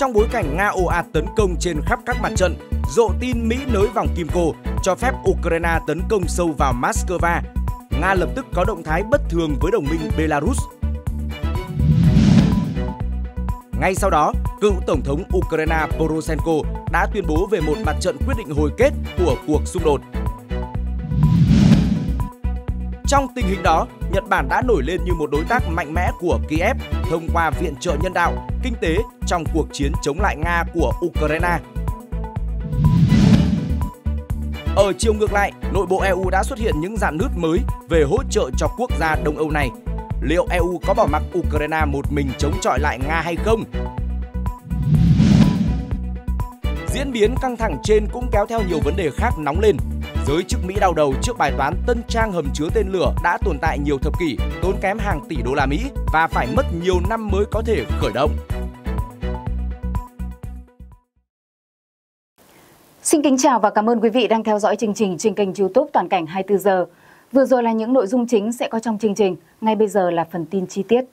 Trong bối cảnh Nga ồ ạt tấn công trên khắp các mặt trận, rộ tin Mỹ nới vòng kim cô cho phép Ukraine tấn công sâu vào Moscow, Nga lập tức có động thái bất thường với đồng minh Belarus. Ngay sau đó, cựu Tổng thống Ukraine Poroshenko đã tuyên bố về một mặt trận quyết định hồi kết của cuộc xung đột. Trong tình hình đó, Nhật Bản đã nổi lên như một đối tác mạnh mẽ của Kiev thông qua viện trợ nhân đạo, kinh tế trong cuộc chiến chống lại Nga của Ukraine. Ở chiều ngược lại, nội bộ EU đã xuất hiện những dạn nứt mới về hỗ trợ cho quốc gia Đông Âu này. Liệu EU có bỏ mặc Ukraine một mình chống chọi lại Nga hay không? Diễn biến căng thẳng trên cũng kéo theo nhiều vấn đề khác nóng lên. Giới chức Mỹ đau đầu trước bài toán tân trang hầm chứa tên lửa đã tồn tại nhiều thập kỷ, tốn kém hàng tỷ đô la Mỹ và phải mất nhiều năm mới có thể khởi động. Xin kính chào và cảm ơn quý vị đang theo dõi chương trình trên kênh youtube Toàn cảnh 24 giờ. Vừa rồi là những nội dung chính sẽ có trong chương trình, ngay bây giờ là phần tin chi tiết.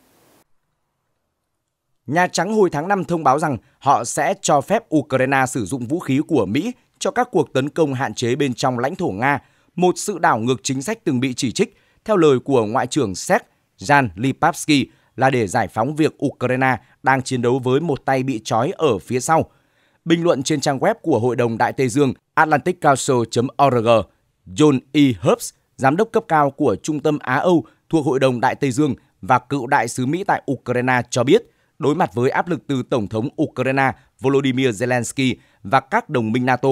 Nhà Trắng hồi tháng 5 thông báo rằng họ sẽ cho phép Ukraine sử dụng vũ khí của Mỹ cho các cuộc tấn công hạn chế bên trong lãnh thổ Nga, một sự đảo ngược chính sách từng bị chỉ trích, theo lời của Ngoại trưởng Séc Jan Lipavsky, là để giải phóng việc Ukraine đang chiến đấu với một tay bị trói ở phía sau. Bình luận trên trang web của Hội đồng Đại Tây Dương atlanticcouncil.org, John E. Herbst, giám đốc cấp cao của Trung tâm Á-Âu thuộc Hội đồng Đại Tây Dương và cựu đại sứ Mỹ tại Ukraine cho biết, đối mặt với áp lực từ Tổng thống Ukraine Volodymyr Zelensky và các đồng minh NATO,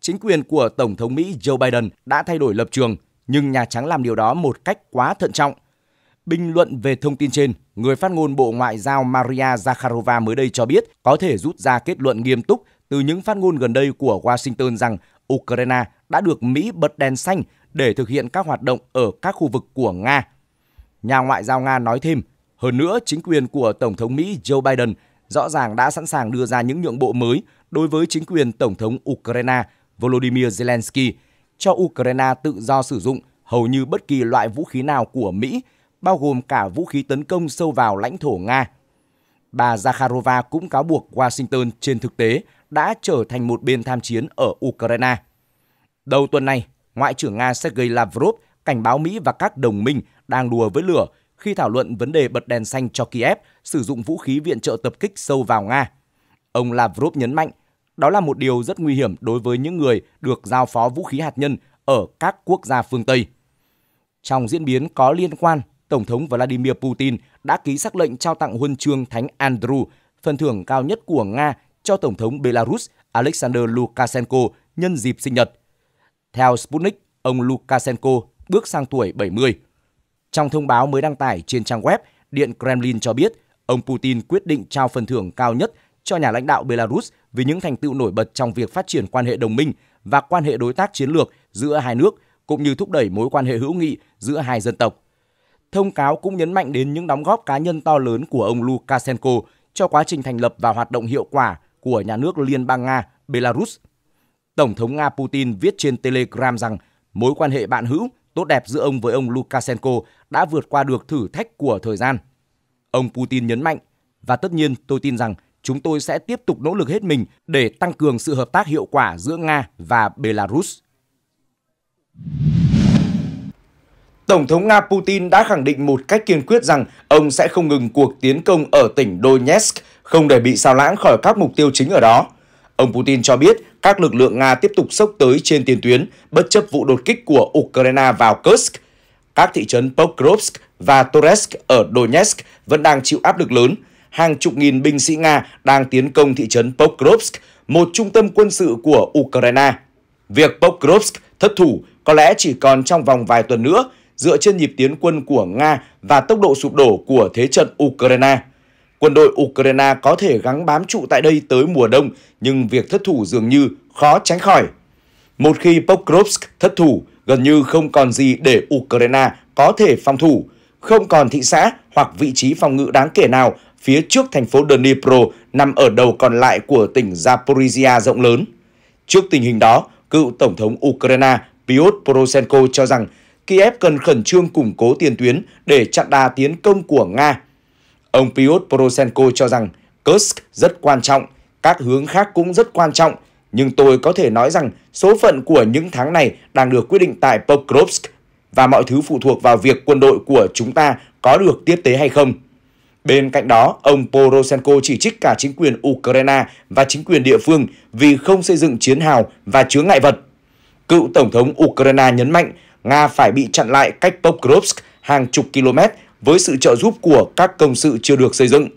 chính quyền của Tổng thống Mỹ Joe Biden đã thay đổi lập trường, nhưng Nhà Trắng làm điều đó một cách quá thận trọng. Bình luận về thông tin trên, người phát ngôn Bộ Ngoại giao Maria Zakharova mới đây cho biết có thể rút ra kết luận nghiêm túc từ những phát ngôn gần đây của Washington rằng Ukraine đã được Mỹ bật đèn xanh để thực hiện các hoạt động ở các khu vực của Nga. Nhà ngoại giao Nga nói thêm, hơn nữa chính quyền của Tổng thống Mỹ Joe Biden rõ ràng đã sẵn sàng đưa ra những nhượng bộ mới đối với chính quyền Tổng thống Ukraine Volodymyr Zelensky cho Ukraine tự do sử dụng hầu như bất kỳ loại vũ khí nào của Mỹ, bao gồm cả vũ khí tấn công sâu vào lãnh thổ Nga. Bà Zakharova cũng cáo buộc Washington trên thực tế đã trở thành một bên tham chiến ở Ukraine. Đầu tuần này, Ngoại trưởng Nga Sergei Lavrov cảnh báo Mỹ và các đồng minh đang đùa với lửa khi thảo luận vấn đề bật đèn xanh cho Kiev sử dụng vũ khí viện trợ tập kích sâu vào Nga. Ông Lavrov nhấn mạnh, đó là một điều rất nguy hiểm đối với những người được giao phó vũ khí hạt nhân ở các quốc gia phương Tây. Trong diễn biến có liên quan, Tổng thống Vladimir Putin đã ký sắc lệnh trao tặng huân chương Thánh Andrew, phần thưởng cao nhất của Nga cho Tổng thống Belarus Alexander Lukashenko nhân dịp sinh nhật. Theo Sputnik, ông Lukashenko bước sang tuổi 70. Trong thông báo mới đăng tải trên trang web, Điện Kremlin cho biết ông Putin quyết định trao phần thưởng cao nhất cho nhà lãnh đạo Belarus vì những thành tựu nổi bật trong việc phát triển quan hệ đồng minh và quan hệ đối tác chiến lược giữa hai nước, cũng như thúc đẩy mối quan hệ hữu nghị giữa hai dân tộc. Thông cáo cũng nhấn mạnh đến những đóng góp cá nhân to lớn của ông Lukashenko cho quá trình thành lập và hoạt động hiệu quả của nhà nước Liên bang Nga, Belarus. Tổng thống Nga Putin viết trên Telegram rằng mối quan hệ bạn hữu tốt đẹp giữa ông với ông Lukashenko đã vượt qua được thử thách của thời gian. Ông Putin nhấn mạnh, và tất nhiên tôi tin rằng chúng tôi sẽ tiếp tục nỗ lực hết mình để tăng cường sự hợp tác hiệu quả giữa Nga và Belarus. Tổng thống Nga Putin đã khẳng định một cách kiên quyết rằng ông sẽ không ngừng cuộc tiến công ở tỉnh Donetsk, không để bị sao lãng khỏi các mục tiêu chính ở đó. Ông Putin cho biết các lực lượng Nga tiếp tục sốc tới trên tiền tuyến bất chấp vụ đột kích của Ukraine vào Kursk. Các thị trấn Pokrovsk và Toretsk ở Donetsk vẫn đang chịu áp lực lớn. Hàng chục nghìn binh sĩ Nga đang tiến công thị trấn Pokrovsk, một trung tâm quân sự của Ukraine. Việc Pokrovsk thất thủ có lẽ chỉ còn trong vòng vài tuần nữa dựa trên nhịp tiến quân của Nga và tốc độ sụp đổ của thế trận Ukraine. Quân đội Ukraine có thể gắng bám trụ tại đây tới mùa đông, nhưng việc thất thủ dường như khó tránh khỏi. Một khi Pokrovsk thất thủ, gần như không còn gì để Ukraine có thể phòng thủ, không còn thị xã hoặc vị trí phòng ngự đáng kể nào phía trước thành phố Dnipro nằm ở đầu còn lại của tỉnh Zaporizhia rộng lớn. Trước tình hình đó, cựu Tổng thống Ukraine Pyotr Poroshenko cho rằng Kiev cần khẩn trương củng cố tiền tuyến để chặn đà tiến công của Nga. Ông Pyotr Poroshenko cho rằng Kursk rất quan trọng, Các hướng khác cũng rất quan trọng, nhưng tôi có thể nói rằng số phận của những tháng này đang được quyết định tại Pokrovsk và mọi thứ phụ thuộc vào việc quân đội của chúng ta có được tiếp tế hay không. Bên cạnh đó, ông Poroshenko chỉ trích cả chính quyền Ukraine và chính quyền địa phương vì không xây dựng chiến hào và chướng ngại vật. Cựu Tổng thống Ukraine nhấn mạnh Nga phải bị chặn lại cách Pokrovsk hàng chục km với sự trợ giúp của các công sự chưa được xây dựng.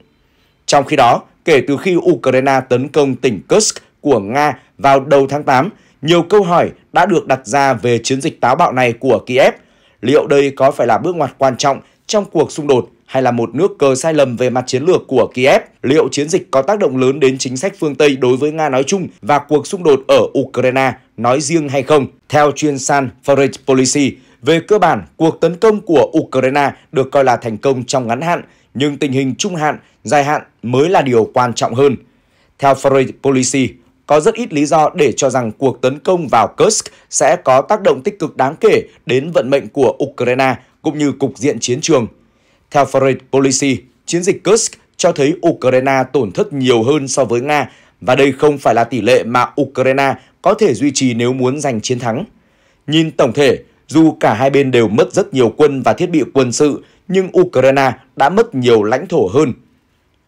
Trong khi đó, kể từ khi Ukraine tấn công tỉnh Kursk của Nga vào đầu tháng 8, nhiều câu hỏi đã được đặt ra về chiến dịch táo bạo này của Kiev. Liệu đây có phải là bước ngoặt quan trọng trong cuộc xung đột hay là một nước cờ sai lầm về mặt chiến lược của Kiev? Liệu chiến dịch có tác động lớn đến chính sách phương Tây đối với Nga nói chung và cuộc xung đột ở Ukraine nói riêng hay không? Theo chuyên san Foreign Policy, về cơ bản, cuộc tấn công của Ukraine được coi là thành công trong ngắn hạn, nhưng tình hình trung hạn, dài hạn mới là điều quan trọng hơn. Theo Foreign Policy, có rất ít lý do để cho rằng cuộc tấn công vào Kursk sẽ có tác động tích cực đáng kể đến vận mệnh của Ukraine cũng như cục diện chiến trường. Theo Foreign Policy, chiến dịch Kursk cho thấy Ukraine tổn thất nhiều hơn so với Nga và đây không phải là tỷ lệ mà Ukraine có thể duy trì nếu muốn giành chiến thắng. Nhìn tổng thể, dù cả hai bên đều mất rất nhiều quân và thiết bị quân sự, nhưng Ukraine đã mất nhiều lãnh thổ hơn.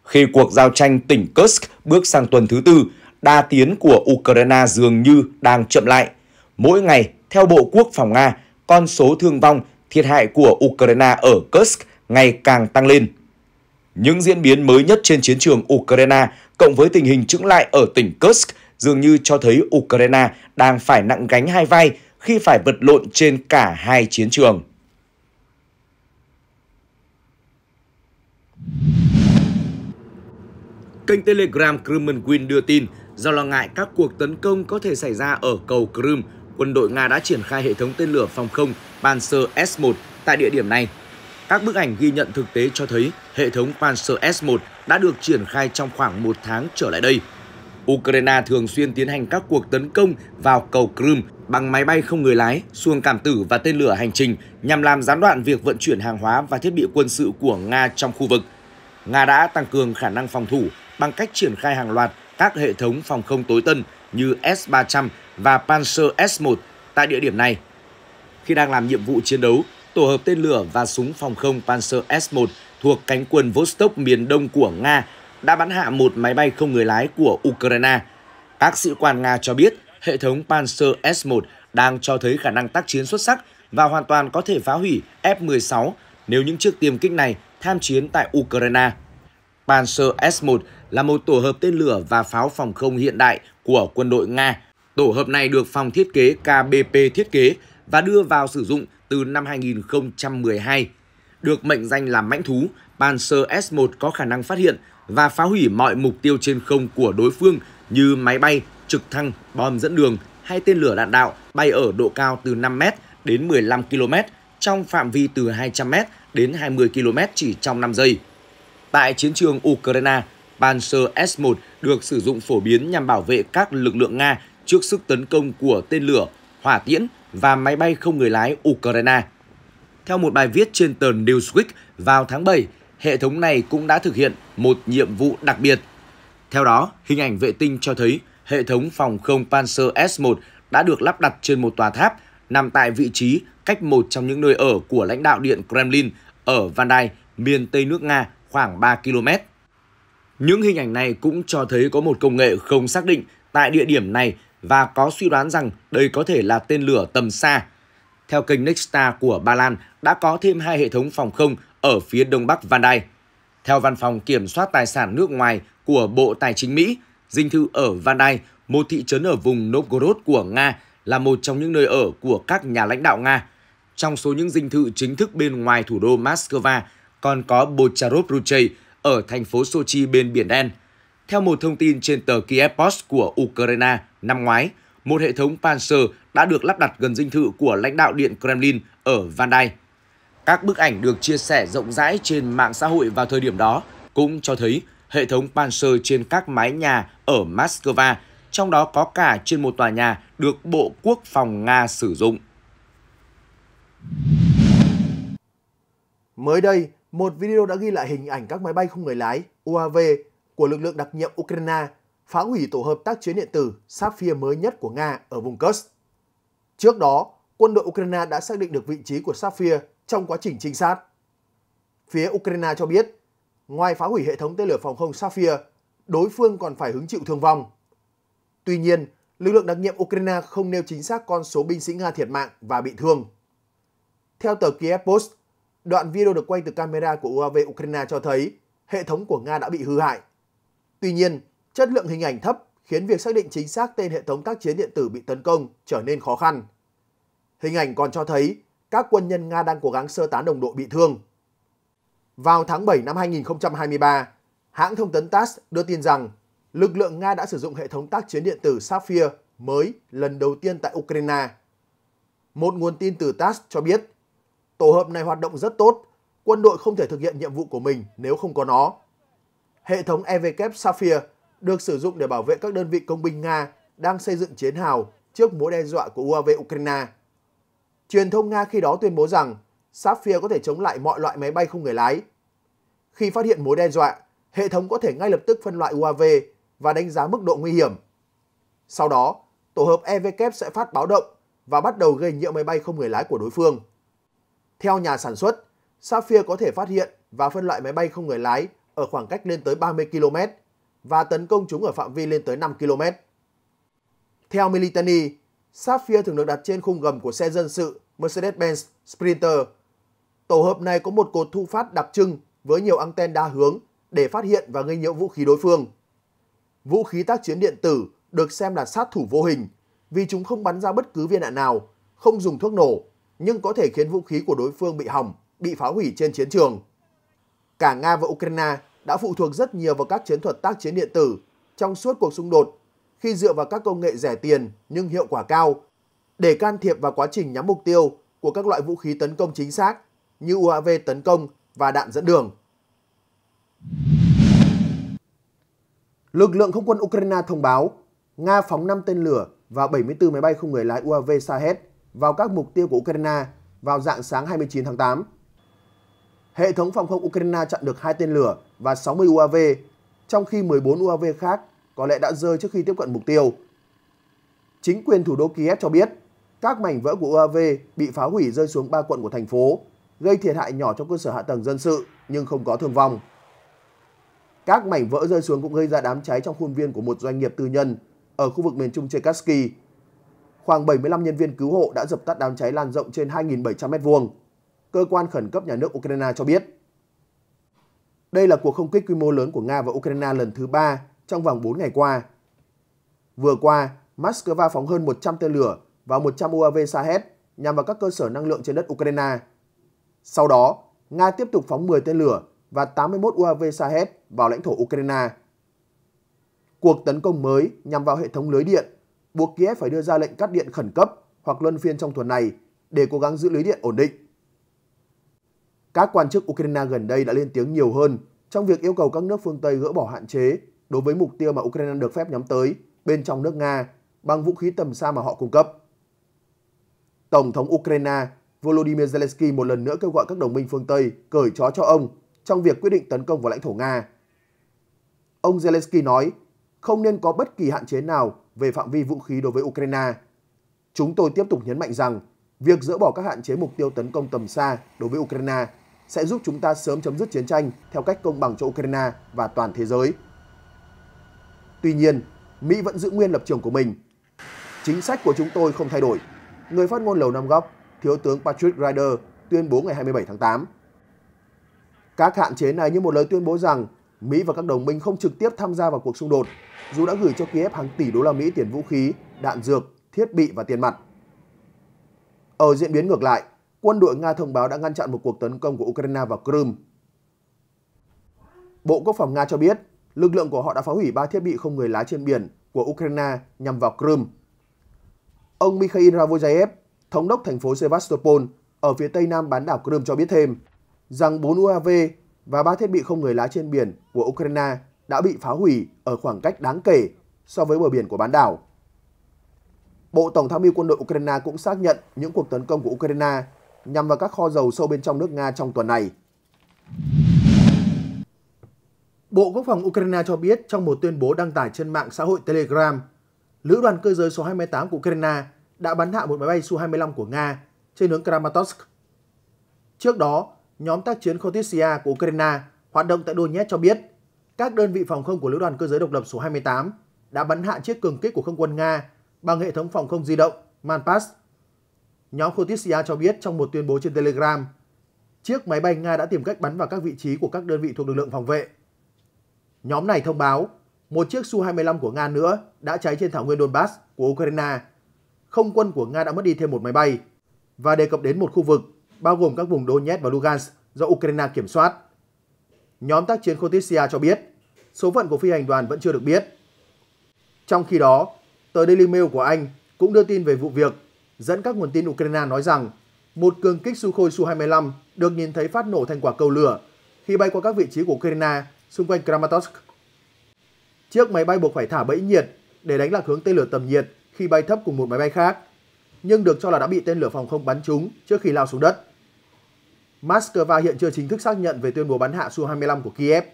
Khi cuộc giao tranh tỉnh Kursk bước sang tuần thứ tư, đa tiến của Ukraine dường như đang chậm lại. Mỗi ngày, theo Bộ Quốc phòng Nga, con số thương vong, thiệt hại của Ukraine ở Kursk ngày càng tăng lên. Những diễn biến mới nhất trên chiến trường Ukraine cộng với tình hình chững lại ở tỉnh Kursk dường như cho thấy Ukraine đang phải nặng gánh hai vai khi phải vật lộn trên cả hai chiến trường. Kênh Telegram Kremlin đưa tin, do lo ngại các cuộc tấn công có thể xảy ra ở cầu Crimea, quân đội Nga đã triển khai hệ thống tên lửa phòng không Panzer S-1 tại địa điểm này. Các bức ảnh ghi nhận thực tế cho thấy hệ thống Panzer S-1 đã được triển khai trong khoảng một tháng trở lại đây. Ukraine thường xuyên tiến hành các cuộc tấn công vào cầu Crimea bằng máy bay không người lái, xuồng cảm tử và tên lửa hành trình nhằm làm gián đoạn việc vận chuyển hàng hóa và thiết bị quân sự của Nga trong khu vực. Nga đã tăng cường khả năng phòng thủ bằng cách triển khai hàng loạt các hệ thống phòng không tối tân như S-300 và Panzer S-1 tại địa điểm này. Khi đang làm nhiệm vụ chiến đấu, tổ hợp tên lửa và súng phòng không Panzer S-1 thuộc cánh quân Vostok miền đông của Nga đã bắn hạ một máy bay không người lái của Ukraine. Các sĩ quan Nga cho biết hệ thống Panzer S-1 đang cho thấy khả năng tác chiến xuất sắc và hoàn toàn có thể phá hủy F-16 nếu những chiếc tiêm kích này tham chiến tại Ukraine. Panzer S-1 là một tổ hợp tên lửa và pháo phòng không hiện đại của quân đội Nga. Tổ hợp này được phòng thiết kế KBP thiết kế và đưa vào sử dụng từ năm 2012. Được mệnh danh là mãnh thú, Panzer S-1 có khả năng phát hiện và phá hủy mọi mục tiêu trên không của đối phương như máy bay, trực thăng, bom dẫn đường hay tên lửa đạn đạo bay ở độ cao từ 5m đến 15 km trong phạm vi từ 200m đến 20 km chỉ trong 5 giây. Tại chiến trường Ukraine, Panzer S-1 được sử dụng phổ biến nhằm bảo vệ các lực lượng Nga trước sức tấn công của tên lửa, hỏa tiễn và máy bay không người lái Ukraine. Theo một bài viết trên tờ Newsweek vào tháng 7, hệ thống này cũng đã thực hiện một nhiệm vụ đặc biệt. Theo đó, hình ảnh vệ tinh cho thấy hệ thống phòng không Panzer S-1 đã được lắp đặt trên một tòa tháp nằm tại vị trí cách một trong những nơi ở của lãnh đạo Điện Kremlin ở Vandai, miền Tây nước Nga khoảng 3 km. Những hình ảnh này cũng cho thấy có một công nghệ không xác định tại địa điểm này và có suy đoán rằng đây có thể là tên lửa tầm xa. Theo kênh Nexta của Ba Lan, đã có thêm hai hệ thống phòng không ở phía đông bắc Vandai. Theo Văn phòng Kiểm soát Tài sản nước ngoài của Bộ Tài chính Mỹ, dinh thự ở Vandai, một thị trấn ở vùng Novgorod của Nga, là một trong những nơi ở của các nhà lãnh đạo Nga. Trong số những dinh thự chính thức bên ngoài thủ đô Moscow, còn có Bocharov Ruchey ở thành phố Sochi bên Biển Đen. Theo một thông tin trên tờ Kiev Post của Ukraine năm ngoái, một hệ thống Panzer đã được lắp đặt gần dinh thự của lãnh đạo Điện Kremlin ở Vandai. Các bức ảnh được chia sẻ rộng rãi trên mạng xã hội vào thời điểm đó cũng cho thấy hệ thống Panzer trên các mái nhà ở Moscow, trong đó có cả trên một tòa nhà được Bộ Quốc phòng Nga sử dụng. Mới đây, một video đã ghi lại hình ảnh các máy bay không người lái UAV của lực lượng đặc nhiệm Ukraine phá hủy tổ hợp tác chiến điện tử Sapphire mới nhất của Nga ở vùng Kursk. Trước đó, quân đội Ukraine đã xác định được vị trí của Sapphire trong quá trình trinh sát. Phía Ukraine cho biết, ngoài phá hủy hệ thống tên lửa phòng không Sapphire, đối phương còn phải hứng chịu thương vong. Tuy nhiên, lực lượng đặc nhiệm Ukraine không nêu chính xác con số binh sĩ Nga thiệt mạng và bị thương. Theo tờ Kiev Post, đoạn video được quay từ camera của UAV Ukraine cho thấy hệ thống của Nga đã bị hư hại. Tuy nhiên, chất lượng hình ảnh thấp khiến việc xác định chính xác tên hệ thống tác chiến điện tử bị tấn công trở nên khó khăn. Hình ảnh còn cho thấy các quân nhân Nga đang cố gắng sơ tán đồng đội bị thương. Vào tháng 7 năm 2023, hãng thông tấn TASS đưa tin rằng lực lượng Nga đã sử dụng hệ thống tác chiến điện tử Sapphire mới lần đầu tiên tại Ukraine. Một nguồn tin từ TASS cho biết, tổ hợp này hoạt động rất tốt, quân đội không thể thực hiện nhiệm vụ của mình nếu không có nó. Hệ thống EVK Sapphire được sử dụng để bảo vệ các đơn vị công binh Nga đang xây dựng chiến hào trước mối đe dọa của UAV Ukraine. Truyền thông Nga khi đó tuyên bố rằng Sapphire có thể chống lại mọi loại máy bay không người lái. Khi phát hiện mối đe dọa, hệ thống có thể ngay lập tức phân loại UAV và đánh giá mức độ nguy hiểm. Sau đó, tổ hợp EVK sẽ phát báo động và bắt đầu gây nhiễu máy bay không người lái của đối phương. Theo nhà sản xuất, Sapphire có thể phát hiện và phân loại máy bay không người lái ở khoảng cách lên tới 30 km và tấn công chúng ở phạm vi lên tới 5 km. Theo Militani, Sapphire thường được đặt trên khung gầm của xe dân sự Mercedes-Benz Sprinter. Tổ hợp này có một cột thu phát đặc trưng với nhiều anten đa hướng để phát hiện và gây nhiễu vũ khí đối phương. Vũ khí tác chiến điện tử được xem là sát thủ vô hình vì chúng không bắn ra bất cứ viên đạn nào, không dùng thuốc nổ, nhưng có thể khiến vũ khí của đối phương bị hỏng, bị phá hủy trên chiến trường. Cả Nga và Ukraine đã phụ thuộc rất nhiều vào các chiến thuật tác chiến điện tử trong suốt cuộc xung đột, khi dựa vào các công nghệ rẻ tiền nhưng hiệu quả cao, để can thiệp vào quá trình nhắm mục tiêu của các loại vũ khí tấn công chính xác như UAV tấn công và đạn dẫn đường. Lực lượng không quân Ukraine thông báo, Nga phóng 5 tên lửa và 74 máy bay không người lái UAV Shahed vào các mục tiêu của Ukraine vào dạng sáng 29 tháng 8. Hệ thống phòng không Ukraine chặn được 2 tên lửa và 60 UAV, trong khi 14 UAV khác có lẽ đã rơi trước khi tiếp cận mục tiêu. Chính quyền thủ đô Kiev cho biết các mảnh vỡ của UAV bị phá hủy rơi xuống ba quận của thành phố, gây thiệt hại nhỏ cho cơ sở hạ tầng dân sự nhưng không có thương vong. Các mảnh vỡ rơi xuống cũng gây ra đám cháy trong khuôn viên của một doanh nghiệp tư nhân ở khu vực miền trung Cherkasky. Khoảng 75 nhân viên cứu hộ đã dập tắt đám cháy lan rộng trên 2.700 m2. Cơ quan khẩn cấp nhà nước Ukraine cho biết. Đây là cuộc không kích quy mô lớn của Nga và Ukraine lần thứ ba trong vòng 4 ngày qua. Vừa qua, Moscow phóng hơn 100 tên lửa và 100 UAV Shahed nhằm vào các cơ sở năng lượng trên đất Ukraine. Sau đó, Nga tiếp tục phóng 10 tên lửa và 81 UAV Shahed vào lãnh thổ Ukraine. Cuộc tấn công mới nhằm vào hệ thống lưới điện buộc Kiev phải đưa ra lệnh cắt điện khẩn cấp hoặc luân phiên trong tuần này để cố gắng giữ lưới điện ổn định. Các quan chức Ukraine gần đây đã lên tiếng nhiều hơn trong việc yêu cầu các nước phương Tây gỡ bỏ hạn chế đối với mục tiêu mà Ukraine được phép nhắm tới bên trong nước Nga bằng vũ khí tầm xa mà họ cung cấp. Tổng thống Ukraine Volodymyr Zelensky một lần nữa kêu gọi các đồng minh phương Tây cởi chó cho ông trong việc quyết định tấn công vào lãnh thổ Nga. Ông Zelensky nói, không nên có bất kỳ hạn chế nào về phạm vi vũ khí đối với Ukraine. Chúng tôi tiếp tục nhấn mạnh rằng việc dỡ bỏ các hạn chế mục tiêu tấn công tầm xa đối với Ukraine sẽ giúp chúng ta sớm chấm dứt chiến tranh theo cách công bằng cho Ukraine và toàn thế giới. Tuy nhiên, Mỹ vẫn giữ nguyên lập trường của mình. Chính sách của chúng tôi không thay đổi. Người phát ngôn Lầu Năm Góc, Thiếu tướng Patrick Ryder tuyên bố ngày 27 tháng 8. Các hạn chế này như một lời tuyên bố rằng Mỹ và các đồng minh không trực tiếp tham gia vào cuộc xung đột, dù đã gửi cho Kiev hàng tỷ đô la Mỹ tiền vũ khí, đạn dược, thiết bị và tiền mặt. Ở diễn biến ngược lại, quân đội Nga thông báo đã ngăn chặn một cuộc tấn công của Ukraine vào Crimea. Bộ Quốc phòng Nga cho biết lực lượng của họ đã phá hủy ba thiết bị không người lái trên biển của Ukraine nhằm vào Crimea. Ông Mikhail Ravojayev, thống đốc thành phố Sevastopol ở phía tây nam bán đảo Crimea cho biết thêm rằng 4 UAV và ba thiết bị không người lái trên biển của Ukraine đã bị phá hủy ở khoảng cách đáng kể so với bờ biển của bán đảo. Bộ Tổng tham mưu quân đội Ukraine cũng xác nhận những cuộc tấn công của Ukraine nhằm vào các kho dầu sâu bên trong nước Nga trong tuần này. Bộ Quốc phòng Ukraine cho biết trong một tuyên bố đăng tải trên mạng xã hội Telegram, Lữ đoàn cơ giới số 28 của Ukraine đã bắn hạ một máy bay Su-25 của Nga trên hướng Kramatorsk. Trước đó, nhóm tác chiến Khotitsia của Ukraine hoạt động tại Donetsk cho biết các đơn vị phòng không của Lữ đoàn cơ giới độc lập số 28 đã bắn hạ chiếc cường kích của không quân Nga bằng hệ thống phòng không di động Manpass Nhóm Khotitsia cho biết trong một tuyên bố trên Telegram, chiếc máy bay Nga đã tìm cách bắn vào các vị trí của các đơn vị thuộc lực lượng phòng vệ. Nhóm này thông báo một chiếc Su-25 của Nga nữa đã cháy trên thảo nguyên Donbass của Ukraine. Không quân của Nga đã mất đi thêm một máy bay và đề cập đến một khu vực bao gồm các vùng Donetsk và Lugansk do Ukraine kiểm soát. Nhóm tác chiến Khotitsia cho biết số phận của phi hành đoàn vẫn chưa được biết. Trong khi đó, tờ Daily Mail của Anh cũng đưa tin về vụ việc, dẫn các nguồn tin Ukraine nói rằng một cường kích Sukhoi Su-25 được nhìn thấy phát nổ thành quả cầu lửa khi bay qua các vị trí của Ukraine xung quanh Kramatorsk. Chiếc máy bay buộc phải thả bẫy nhiệt để đánh lạc hướng tên lửa tầm nhiệt khi bay thấp cùng một máy bay khác, nhưng được cho là đã bị tên lửa phòng không bắn trúng trước khi lao xuống đất. Moscow hiện chưa chính thức xác nhận về tuyên bố bắn hạ Su-25 của Kiev.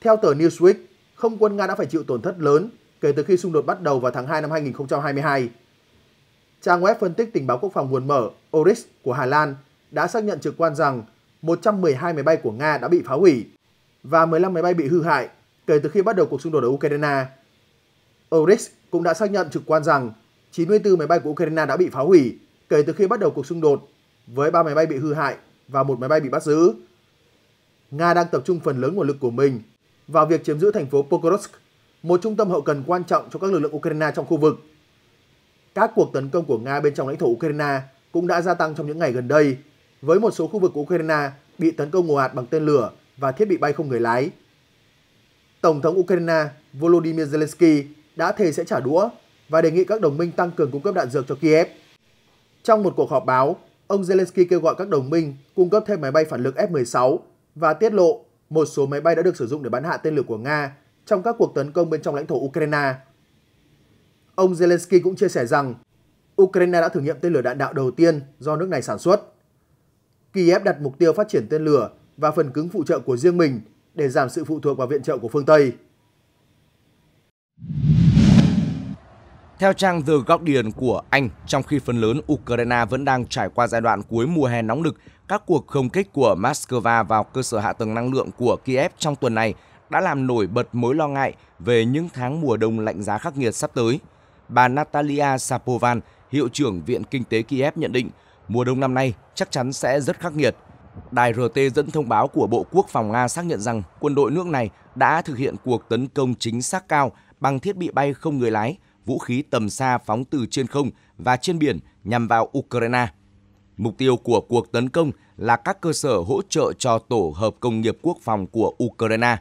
Theo tờ Newsweek, không quân Nga đã phải chịu tổn thất lớn kể từ khi xung đột bắt đầu vào tháng 2 năm 2022. Trang web phân tích tình báo quốc phòng nguồn mở Oris của Hà Lan đã xác nhận trực quan rằng 112 máy bay của Nga đã bị phá hủy và 15 máy bay bị hư hại kể từ khi bắt đầu cuộc xung đột ở Ukraine. Oris cũng đã xác nhận trực quan rằng 94 máy bay của Ukraine đã bị phá hủy kể từ khi bắt đầu cuộc xung đột, với 3 máy bay bị hư hại và một máy bay bị bắt giữ. Nga đang tập trung phần lớn nguồn lực của mình vào việc chiếm giữ thành phố Pokrovsk, một trung tâm hậu cần quan trọng cho các lực lượng Ukraine trong khu vực. Các cuộc tấn công của Nga bên trong lãnh thổ Ukraine cũng đã gia tăng trong những ngày gần đây, với một số khu vực của Ukraine bị tấn công ồ ạt bằng tên lửa và thiết bị bay không người lái. Tổng thống Ukraine Volodymyr Zelensky đã thề sẽ trả đũa và đề nghị các đồng minh tăng cường cung cấp đạn dược cho Kiev. Trong một cuộc họp báo, ông Zelensky kêu gọi các đồng minh cung cấp thêm máy bay phản lực F-16 và tiết lộ một số máy bay đã được sử dụng để bắn hạ tên lửa của Nga trong các cuộc tấn công bên trong lãnh thổ Ukraine. Ông Zelensky cũng chia sẻ rằng Ukraine đã thử nghiệm tên lửa đạn đạo đầu tiên do nước này sản xuất. Kiev đặt mục tiêu phát triển tên lửa và phần cứng phụ trợ của riêng mình để giảm sự phụ thuộc vào viện trợ của phương Tây. Theo trang The Guardian của Anh, trong khi phần lớn Ukraine vẫn đang trải qua giai đoạn cuối mùa hè nóng nực, các cuộc không kích của Moscow vào cơ sở hạ tầng năng lượng của Kiev trong tuần này đã làm nổi bật mối lo ngại về những tháng mùa đông lạnh giá khắc nghiệt sắp tới. Bà Natalia Sapovan, hiệu trưởng Viện Kinh tế Kiev nhận định mùa đông năm nay chắc chắn sẽ rất khắc nghiệt. Đài RT dẫn thông báo của Bộ Quốc phòng Nga xác nhận rằng quân đội nước này đã thực hiện cuộc tấn công chính xác cao bằng thiết bị bay không người lái, vũ khí tầm xa phóng từ trên không và trên biển nhằm vào Ukraine. Mục tiêu của cuộc tấn công là các cơ sở hỗ trợ cho tổ hợp công nghiệp quốc phòng của Ukraine.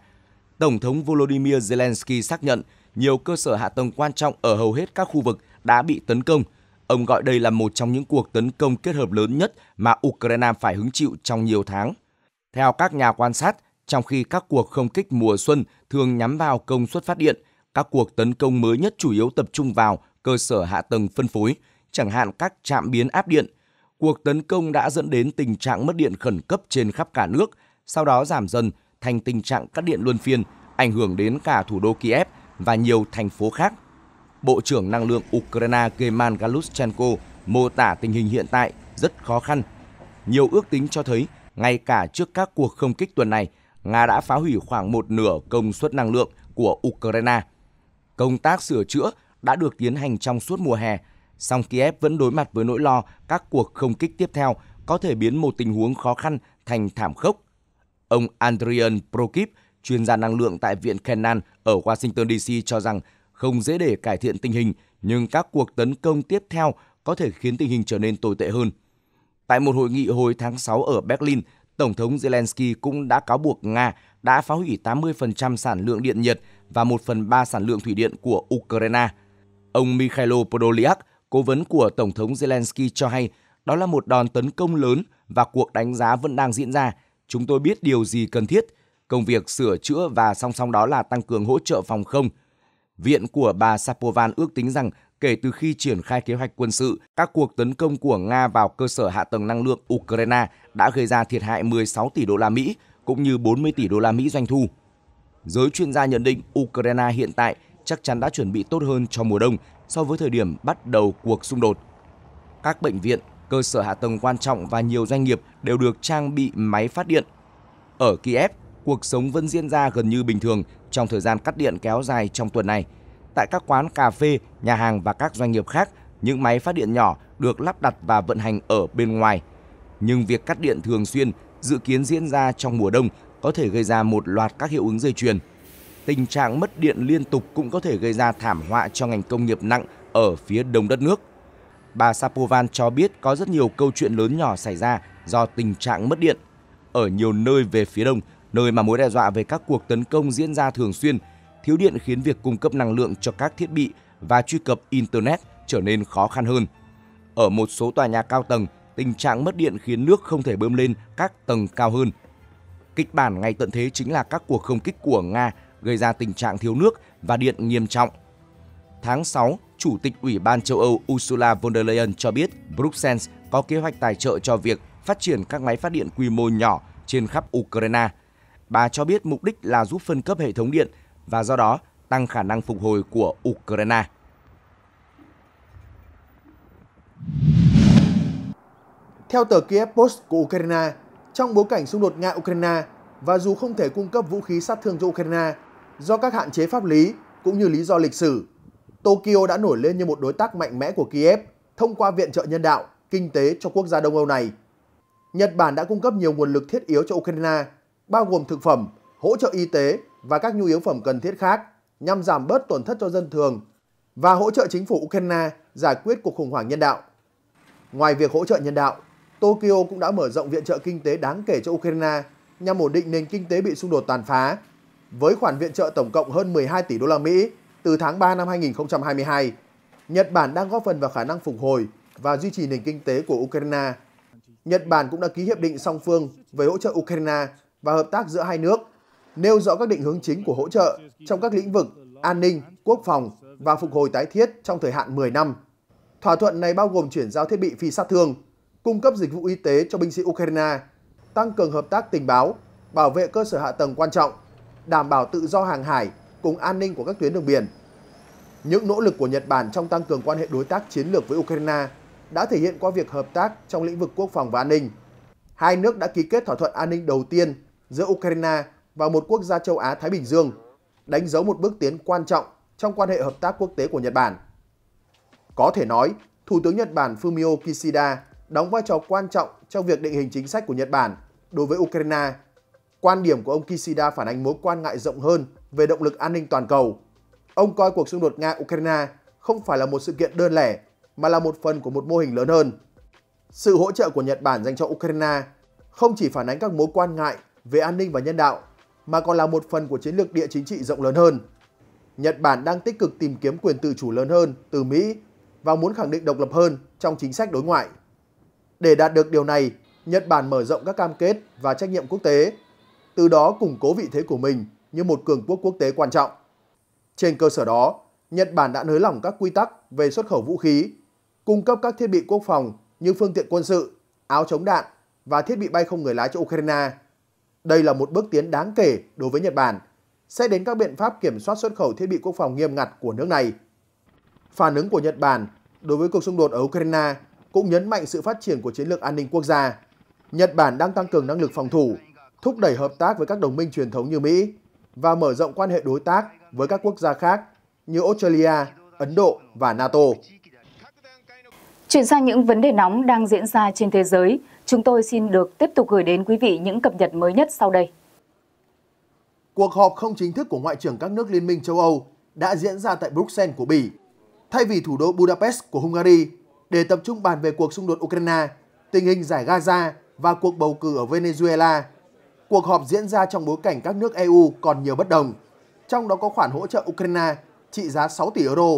Tổng thống Volodymyr Zelensky xác nhận nhiều cơ sở hạ tầng quan trọng ở hầu hết các khu vực đã bị tấn công. Ông gọi đây là một trong những cuộc tấn công kết hợp lớn nhất mà Ukraine phải hứng chịu trong nhiều tháng. Theo các nhà quan sát, trong khi các cuộc không kích mùa xuân thường nhắm vào công suất phát điện, các cuộc tấn công mới nhất chủ yếu tập trung vào cơ sở hạ tầng phân phối, chẳng hạn các trạm biến áp điện. Cuộc tấn công đã dẫn đến tình trạng mất điện khẩn cấp trên khắp cả nước, sau đó giảm dần thành tình trạng cắt điện luân phiên, ảnh hưởng đến cả thủ đô Kiev và nhiều thành phố khác. Bộ trưởng Năng lượng Ukraine Geman Galushchenko mô tả tình hình hiện tại rất khó khăn. Nhiều ước tính cho thấy, ngay cả trước các cuộc không kích tuần này, Nga đã phá hủy khoảng một nửa công suất năng lượng của Ukraine. Công tác sửa chữa đã được tiến hành trong suốt mùa hè, song Kiev vẫn đối mặt với nỗi lo các cuộc không kích tiếp theo có thể biến một tình huống khó khăn thành thảm khốc. Ông Andrian Prokip, chuyên gia năng lượng tại Viện Kennan ở Washington DC cho rằng không dễ để cải thiện tình hình, nhưng các cuộc tấn công tiếp theo có thể khiến tình hình trở nên tồi tệ hơn. Tại một hội nghị hồi tháng 6 ở Berlin, Tổng thống Zelensky cũng đã cáo buộc Nga đã phá hủy 80% sản lượng điện nhiệt và 1 phần 3 sản lượng thủy điện của Ukraine. Ông Mikhailo Podolyak, cố vấn của Tổng thống Zelensky cho hay đó là một đòn tấn công lớn và cuộc đánh giá vẫn đang diễn ra. Chúng tôi biết điều gì cần thiết, công việc sửa chữa và song song đó là tăng cường hỗ trợ phòng không. Viện của bà Sapovan ước tính rằng kể từ khi triển khai kế hoạch quân sự, các cuộc tấn công của Nga vào cơ sở hạ tầng năng lượng Ukraine đã gây ra thiệt hại 16 tỷ đô la Mỹ cũng như 40 tỷ đô la Mỹ doanh thu. Giới chuyên gia nhận định Ukraine hiện tại chắc chắn đã chuẩn bị tốt hơn cho mùa đông so với thời điểm bắt đầu cuộc xung đột. Các bệnh viện, cơ sở hạ tầng quan trọng và nhiều doanh nghiệp đều được trang bị máy phát điện. Ở Kiev, cuộc sống vẫn diễn ra gần như bình thường trong thời gian cắt điện kéo dài trong tuần này. Tại các quán cà phê, nhà hàng và các doanh nghiệp khác, những máy phát điện nhỏ được lắp đặt và vận hành ở bên ngoài. Nhưng việc cắt điện thường xuyên dự kiến diễn ra trong mùa đông có thể gây ra một loạt các hiệu ứng dây chuyền. Tình trạng mất điện liên tục cũng có thể gây ra thảm họa cho ngành công nghiệp nặng ở phía đông đất nước. Bà Sapovan cho biết có rất nhiều câu chuyện lớn nhỏ xảy ra do tình trạng mất điện. Ở nhiều nơi về phía đông, nơi mà mối đe dọa về các cuộc tấn công diễn ra thường xuyên, thiếu điện khiến việc cung cấp năng lượng cho các thiết bị và truy cập Internet trở nên khó khăn hơn. Ở một số tòa nhà cao tầng, tình trạng mất điện khiến nước không thể bơm lên các tầng cao hơn. Kịch bản ngày tận thế chính là các cuộc không kích của Nga gây ra tình trạng thiếu nước và điện nghiêm trọng. Tháng 6, Chủ tịch Ủy ban châu Âu Ursula von der Leyen cho biết Bruxelles có kế hoạch tài trợ cho việc phát triển các máy phát điện quy mô nhỏ trên khắp Ukraine. Bà cho biết mục đích là giúp phân cấp hệ thống điện và do đó tăng khả năng phục hồi của Ukraine. Theo tờ Kiev Post của Ukraine, trong bối cảnh xung đột Nga-Ukraine và dù không thể cung cấp vũ khí sát thương cho Ukraine do các hạn chế pháp lý cũng như lý do lịch sử, Tokyo đã nổi lên như một đối tác mạnh mẽ của Kiev thông qua viện trợ nhân đạo, kinh tế cho quốc gia Đông Âu này. Nhật Bản đã cung cấp nhiều nguồn lực thiết yếu cho Ukraine, bao gồm thực phẩm, hỗ trợ y tế và các nhu yếu phẩm cần thiết khác nhằm giảm bớt tổn thất cho dân thường và hỗ trợ chính phủ Ukraine giải quyết cuộc khủng hoảng nhân đạo. Ngoài việc hỗ trợ nhân đạo, Tokyo cũng đã mở rộng viện trợ kinh tế đáng kể cho Ukraine nhằm ổn định nền kinh tế bị xung đột tàn phá. Với khoản viện trợ tổng cộng hơn 12 tỷ đô la Mỹ từ tháng 3 năm 2022, Nhật Bản đang góp phần vào khả năng phục hồi và duy trì nền kinh tế của Ukraine. Nhật Bản cũng đã ký hiệp định song phương về hỗ trợ Ukraine và hợp tác giữa hai nước, nêu rõ các định hướng chính của hỗ trợ trong các lĩnh vực an ninh, quốc phòng và phục hồi tái thiết trong thời hạn 10 năm. Thỏa thuận này bao gồm chuyển giao thiết bị phi sát thương, cung cấp dịch vụ y tế cho binh sĩ Ukraine, tăng cường hợp tác tình báo, bảo vệ cơ sở hạ tầng quan trọng, đảm bảo tự do hàng hải cùng an ninh của các tuyến đường biển. Những nỗ lực của Nhật Bản trong tăng cường quan hệ đối tác chiến lược với Ukraine đã thể hiện qua việc hợp tác trong lĩnh vực quốc phòng và an ninh. Hai nước đã ký kết thỏa thuận an ninh đầu tiên giữa Ukraine và một quốc gia châu Á Thái Bình Dương, đánh dấu một bước tiến quan trọng trong quan hệ hợp tác quốc tế của Nhật Bản. Có thể nói, Thủ tướng Nhật Bản Fumio Kishida đóng vai trò quan trọng trong việc định hình chính sách của Nhật Bản đối với Ukraine. Quan điểm của ông Kishida phản ánh mối quan ngại rộng hơn về động lực an ninh toàn cầu. Ông coi cuộc xung đột Nga-Ukraine không phải là một sự kiện đơn lẻ mà là một phần của một mô hình lớn hơn. Sự hỗ trợ của Nhật Bản dành cho Ukraine không chỉ phản ánh các mối quan ngại về an ninh và nhân đạo mà còn là một phần của chiến lược địa chính trị rộng lớn hơn. Nhật Bản đang tích cực tìm kiếm quyền tự chủ lớn hơn từ Mỹ và muốn khẳng định độc lập hơn trong chính sách đối ngoại. Để đạt được điều này, Nhật Bản mở rộng các cam kết và trách nhiệm quốc tế, từ đó củng cố vị thế của mình như một cường quốc quốc tế quan trọng. Trên cơ sở đó, Nhật Bản đã nới lỏng các quy tắc về xuất khẩu vũ khí, cung cấp các thiết bị quốc phòng như phương tiện quân sự, áo chống đạn và thiết bị bay không người lái cho Ukraine. Đây là một bước tiến đáng kể đối với Nhật Bản, sẽ đến các biện pháp kiểm soát xuất khẩu thiết bị quốc phòng nghiêm ngặt của nước này. Phản ứng của Nhật Bản đối với cuộc xung đột ở Ukraine cũng nhấn mạnh sự phát triển của chiến lược an ninh quốc gia. Nhật Bản đang tăng cường năng lực phòng thủ, thúc đẩy hợp tác với các đồng minh truyền thống như Mỹ và mở rộng quan hệ đối tác với các quốc gia khác như Australia, Ấn Độ và NATO. Chuyển sang những vấn đề nóng đang diễn ra trên thế giới, chúng tôi xin được tiếp tục gửi đến quý vị những cập nhật mới nhất sau đây. Cuộc họp không chính thức của Ngoại trưởng các nước Liên minh châu Âu đã diễn ra tại Bruxelles của Bỉ, thay vì thủ đô Budapest của Hungary để tập trung bàn về cuộc xung đột Ukraine, tình hình giải Gaza và cuộc bầu cử ở Venezuela. Cuộc họp diễn ra trong bối cảnh các nước EU còn nhiều bất đồng, trong đó có khoản hỗ trợ Ukraine trị giá 6 tỷ euro.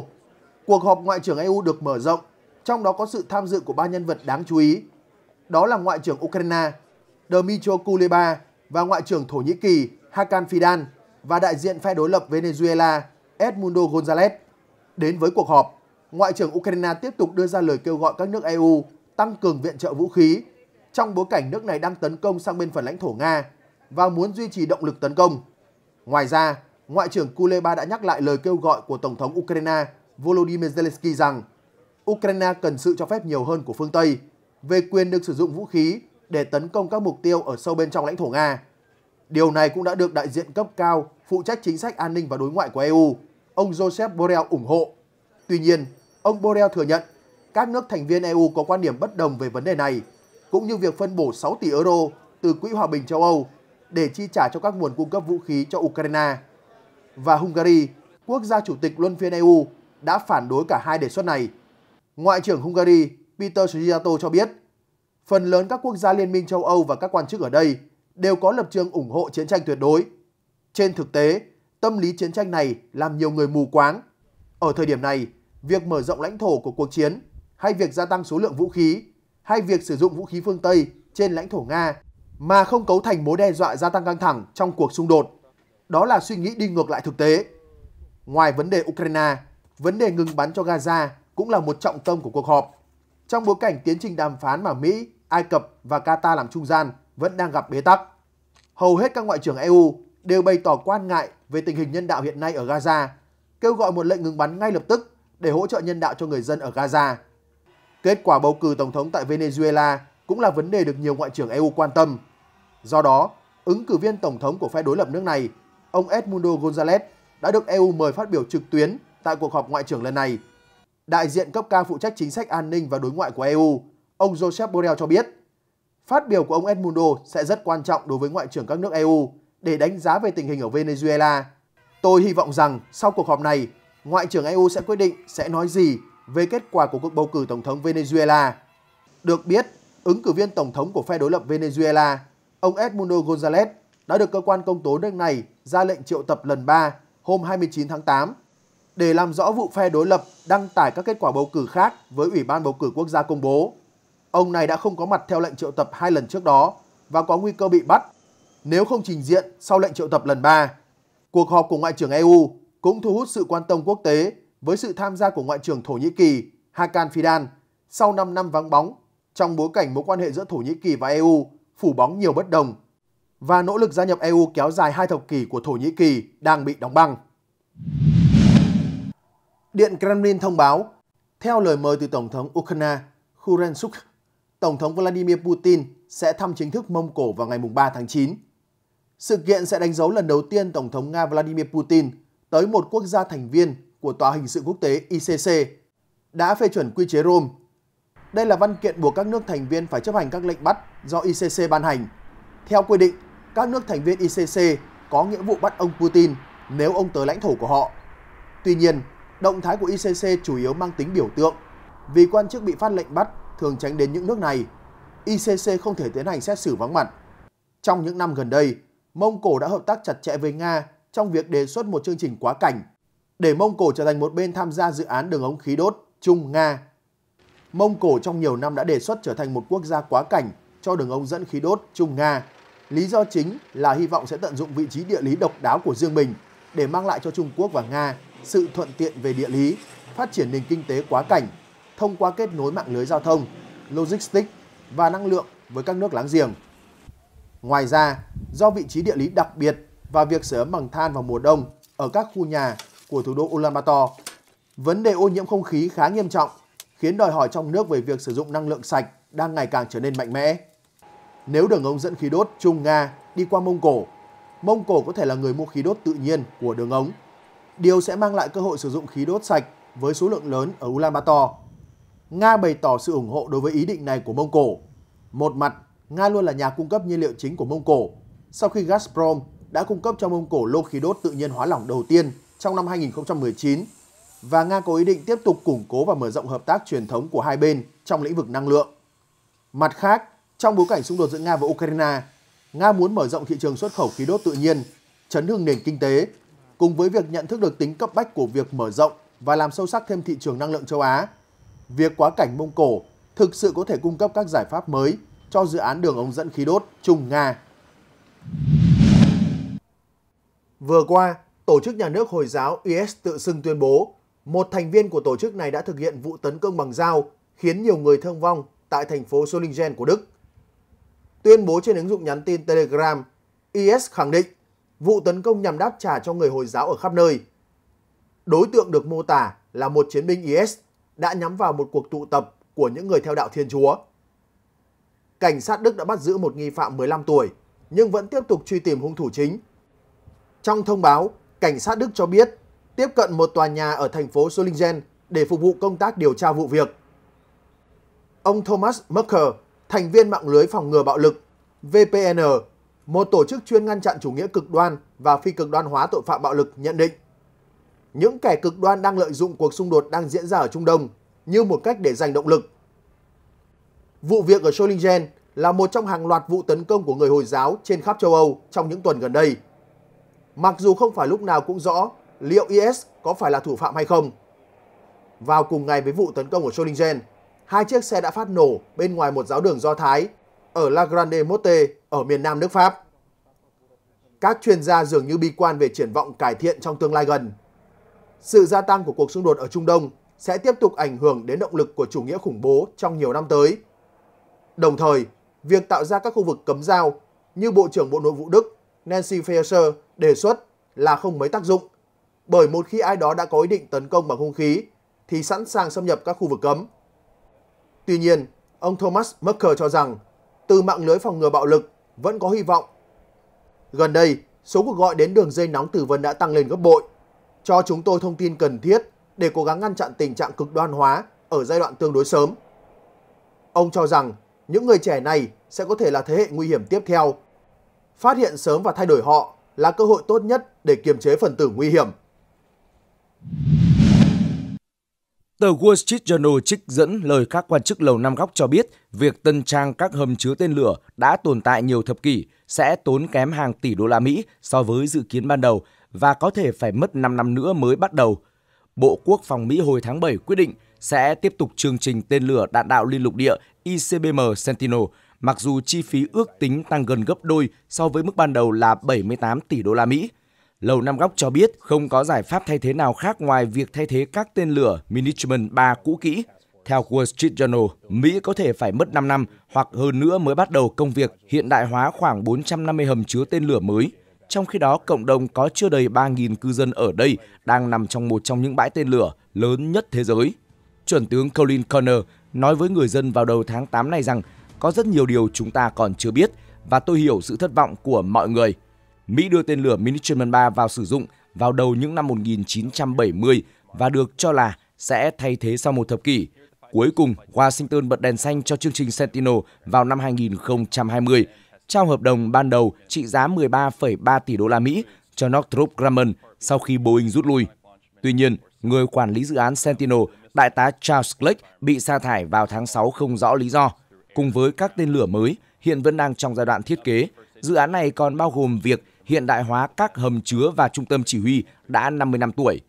Cuộc họp Ngoại trưởng EU được mở rộng, trong đó có sự tham dự của ba nhân vật đáng chú ý. Đó là Ngoại trưởng Ukraine Dmytro Kuleba và Ngoại trưởng Thổ Nhĩ Kỳ Hakan Fidan và đại diện phe đối lập Venezuela Edmundo González. Đến với cuộc họp, Ngoại trưởng Ukraine tiếp tục đưa ra lời kêu gọi các nước EU tăng cường viện trợ vũ khí trong bối cảnh nước này đang tấn công sang bên phần lãnh thổ Nga và muốn duy trì động lực tấn công. Ngoài ra, Ngoại trưởng Kuleba đã nhắc lại lời kêu gọi của Tổng thống Ukraine Volodymyr Zelensky rằng Ukraine cần sự cho phép nhiều hơn của phương Tây về quyền được sử dụng vũ khí để tấn công các mục tiêu ở sâu bên trong lãnh thổ Nga. Điều này cũng đã được đại diện cấp cao phụ trách chính sách an ninh và đối ngoại của EU, ông Joseph Borrell ủng hộ. Tuy nhiên, ông Borrell thừa nhận các nước thành viên EU có quan điểm bất đồng về vấn đề này, cũng như việc phân bổ 6 tỷ euro từ Quỹ Hòa bình châu Âu để chi trả cho các nguồn cung cấp vũ khí cho Ukraine. Và Hungary, quốc gia chủ tịch luân phiên EU, đã phản đối cả hai đề xuất này. Ngoại trưởng Hungary Peter Szijjarto cho biết, phần lớn các quốc gia Liên minh châu Âu và các quan chức ở đây đều có lập trường ủng hộ chiến tranh tuyệt đối. Trên thực tế, tâm lý chiến tranh này làm nhiều người mù quáng. Ở thời điểm này, việc mở rộng lãnh thổ của cuộc chiến hay việc gia tăng số lượng vũ khí hay việc sử dụng vũ khí phương Tây trên lãnh thổ Nga mà không cấu thành mối đe dọa gia tăng căng thẳng trong cuộc xung đột. Đó là suy nghĩ đi ngược lại thực tế. Ngoài vấn đề Ukraine, vấn đề ngừng bắn cho Gaza cũng là một trọng tâm của cuộc họp. Trong bối cảnh tiến trình đàm phán mà Mỹ, Ai Cập và Qatar làm trung gian vẫn đang gặp bế tắc. Hầu hết các ngoại trưởng EU đều bày tỏ quan ngại về tình hình nhân đạo hiện nay ở Gaza, kêu gọi một lệnh ngừng bắn ngay lập tức để hỗ trợ nhân đạo cho người dân ở Gaza. Kết quả bầu cử tổng thống tại Venezuela cũng là vấn đề được nhiều ngoại trưởng EU quan tâm. Do đó, ứng cử viên tổng thống của phe đối lập nước này, ông Edmundo González đã được EU mời phát biểu trực tuyến tại cuộc họp ngoại trưởng lần này. Đại diện cấp cao phụ trách chính sách an ninh và đối ngoại của EU, ông Joseph Borrell cho biết, phát biểu của ông Edmundo sẽ rất quan trọng đối với ngoại trưởng các nước EU để đánh giá về tình hình ở Venezuela. Tôi hy vọng rằng sau cuộc họp này, Ngoại trưởng EU sẽ quyết định sẽ nói gì về kết quả của cuộc bầu cử tổng thống Venezuela. Được biết, ứng cử viên tổng thống của phe đối lập Venezuela, ông Edmundo González đã được cơ quan công tố nước này ra lệnh triệu tập lần 3 hôm 29 tháng 8 để làm rõ vụ phe đối lập, đăng tải các kết quả bầu cử khác với Ủy ban bầu cử quốc gia công bố. Ông này đã không có mặt theo lệnh triệu tập hai lần trước đó và có nguy cơ bị bắt, nếu không trình diện sau lệnh triệu tập lần 3. Cuộc họp của Ngoại trưởng EU cũng thu hút sự quan tâm quốc tế với sự tham gia của Ngoại trưởng Thổ Nhĩ Kỳ Hakan Fidan sau 5 năm vắng bóng trong bối cảnh mối quan hệ giữa Thổ Nhĩ Kỳ và EU phủ bóng nhiều bất đồng và nỗ lực gia nhập EU kéo dài hai thập kỷ của Thổ Nhĩ Kỳ đang bị đóng băng. Điện Kremlin thông báo, theo lời mời từ Tổng thống Ukraine Kurensuk, Tổng thống Vladimir Putin sẽ thăm chính thức Mông Cổ vào ngày 3 tháng 9. Sự kiện sẽ đánh dấu lần đầu tiên Tổng thống Nga Vladimir Putin tới một quốc gia thành viên của Tòa hình sự quốc tế ICC đã phê chuẩn quy chế Rome. Đây là văn kiện buộc các nước thành viên phải chấp hành các lệnh bắt do ICC ban hành. Theo quy định, các nước thành viên ICC có nghĩa vụ bắt ông Putin nếu ông tới lãnh thổ của họ. Tuy nhiên, động thái của ICC chủ yếu mang tính biểu tượng vì quan chức bị phát lệnh bắt thường tránh đến những nước này. ICC không thể tiến hành xét xử vắng mặt. Trong những năm gần đây, Mông Cổ đã hợp tác chặt chẽ với Nga trong việc đề xuất một chương trình quá cảnh để Mông Cổ trở thành một bên tham gia dự án đường ống khí đốt Trung Nga. Mông Cổ trong nhiều năm đã đề xuất trở thành một quốc gia quá cảnh cho đường ống dẫn khí đốt Trung Nga. Lý do chính là hy vọng sẽ tận dụng vị trí địa lý độc đáo của riêng mình để mang lại cho Trung Quốc và Nga sự thuận tiện về địa lý, phát triển nền kinh tế quá cảnh thông qua kết nối mạng lưới giao thông, logistics và năng lượng với các nước láng giềng. Ngoài ra, do vị trí địa lý đặc biệt và việc sửa ấm bằng than vào mùa đông ở các khu nhà của thủ đô Ulaanbaatar, vấn đề ô nhiễm không khí khá nghiêm trọng, khiến đòi hỏi trong nước về việc sử dụng năng lượng sạch đang ngày càng trở nên mạnh mẽ. Nếu đường ống dẫn khí đốt Trung Nga đi qua Mông Cổ, Mông Cổ có thể là người mua khí đốt tự nhiên của đường ống. Điều sẽ mang lại cơ hội sử dụng khí đốt sạch với số lượng lớn ở Ulaanbaatar. Nga bày tỏ sự ủng hộ đối với ý định này của Mông Cổ. Một mặt, Nga luôn là nhà cung cấp nhiên liệu chính của Mông Cổ. Sau khi Gazprom đã cung cấp cho Mông Cổ lô khí đốt tự nhiên hóa lỏng đầu tiên trong năm 2019 và Nga có ý định tiếp tục củng cố và mở rộng hợp tác truyền thống của hai bên trong lĩnh vực năng lượng. Mặt khác, trong bối cảnh xung đột giữa Nga và Ukraine, Nga muốn mở rộng thị trường xuất khẩu khí đốt tự nhiên, chấn hưng nền kinh tế, cùng với việc nhận thức được tính cấp bách của việc mở rộng và làm sâu sắc thêm thị trường năng lượng châu Á. Việc quá cảnh Mông Cổ thực sự có thể cung cấp các giải pháp mới cho dự án đường ống dẫn khí đốt Trung Nga. Vừa qua, Tổ chức Nhà nước Hồi giáo IS tự xưng tuyên bố một thành viên của tổ chức này đã thực hiện vụ tấn công bằng dao khiến nhiều người thương vong tại thành phố Solingen của Đức. Tuyên bố trên ứng dụng nhắn tin Telegram, IS khẳng định vụ tấn công nhằm đáp trả cho người Hồi giáo ở khắp nơi. Đối tượng được mô tả là một chiến binh IS đã nhắm vào một cuộc tụ tập của những người theo đạo Thiên Chúa. Cảnh sát Đức đã bắt giữ một nghi phạm 15 tuổi, nhưng vẫn tiếp tục truy tìm hung thủ chính. Trong thông báo, cảnh sát Đức cho biết tiếp cận một tòa nhà ở thành phố Solingen để phục vụ công tác điều tra vụ việc. Ông Thomas Merker, thành viên mạng lưới phòng ngừa bạo lực VPN, một tổ chức chuyên ngăn chặn chủ nghĩa cực đoan và phi cực đoan hóa tội phạm bạo lực nhận định những kẻ cực đoan đang lợi dụng cuộc xung đột đang diễn ra ở Trung Đông như một cách để giành động lực. Vụ việc ở Solingen là một trong hàng loạt vụ tấn công của người Hồi giáo trên khắp châu Âu trong những tuần gần đây. Mặc dù không phải lúc nào cũng rõ liệu IS có phải là thủ phạm hay không. Vào cùng ngày với vụ tấn công ở Solingen, hai chiếc xe đã phát nổ bên ngoài một giáo đường Do Thái ở La Grande Motte ở miền nam nước Pháp. Các chuyên gia dường như bi quan về triển vọng cải thiện trong tương lai gần. Sự gia tăng của cuộc xung đột ở Trung Đông sẽ tiếp tục ảnh hưởng đến động lực của chủ nghĩa khủng bố trong nhiều năm tới. Đồng thời, việc tạo ra các khu vực cấm giao như Bộ trưởng Bộ Nội vụ Đức Nancy Faeser đề xuất là không mấy tác dụng, bởi một khi ai đó đã có ý định tấn công bằng hung khí thì sẵn sàng xâm nhập các khu vực cấm. Tuy nhiên, ông Thomas Merker cho rằng từ mạng lưới phòng ngừa bạo lực vẫn có hy vọng. Gần đây, số cuộc gọi đến đường dây nóng từ vấn đã tăng lên gấp bội, cho chúng tôi thông tin cần thiết để cố gắng ngăn chặn tình trạng cực đoan hóa ở giai đoạn tương đối sớm. Ông cho rằng những người trẻ này sẽ có thể là thế hệ nguy hiểm tiếp theo. Phát hiện sớm và thay đổi họ là cơ hội tốt nhất để kiềm chế phần tử nguy hiểm. Tờ Wall Street Journal trích dẫn lời các quan chức Lầu Năm Góc cho biết việc tân trang các hầm chứa tên lửa đã tồn tại nhiều thập kỷ sẽ tốn kém hàng tỷ đô la Mỹ so với dự kiến ban đầu và có thể phải mất 5 năm nữa mới bắt đầu. Bộ Quốc phòng Mỹ hồi tháng 7 quyết định sẽ tiếp tục chương trình tên lửa đạn đạo liên lục địa ICBM Sentinel, mặc dù chi phí ước tính tăng gần gấp đôi so với mức ban đầu là 78 tỷ đô la Mỹ. Lầu Năm Góc cho biết không có giải pháp thay thế nào khác ngoài việc thay thế các tên lửa Minuteman 3 cũ kỹ. Theo Wall Street Journal, Mỹ có thể phải mất 5 năm hoặc hơn nữa mới bắt đầu công việc hiện đại hóa khoảng 450 hầm chứa tên lửa mới. Trong khi đó, cộng đồng có chưa đầy 3.000 cư dân ở đây đang nằm trong một trong những bãi tên lửa lớn nhất thế giới. Chuẩn tướng Colin Connor nói với người dân vào đầu tháng 8 này rằng có rất nhiều điều chúng ta còn chưa biết và tôi hiểu sự thất vọng của mọi người. Mỹ đưa tên lửa Minuteman 3 vào sử dụng vào đầu những năm 1970 và được cho là sẽ thay thế sau một thập kỷ. Cuối cùng, Washington bật đèn xanh cho chương trình Sentinel vào năm 2020, trao hợp đồng ban đầu trị giá 13,3 tỷ đô la Mỹ cho Northrop Grumman sau khi Boeing rút lui. Tuy nhiên, người quản lý dự án Sentinel, đại tá Charles Clegg bị sa thải vào tháng 6 không rõ lý do. Cùng với các tên lửa mới, hiện vẫn đang trong giai đoạn thiết kế. Dự án này còn bao gồm việc hiện đại hóa các hầm chứa và trung tâm chỉ huy đã 50 năm tuổi.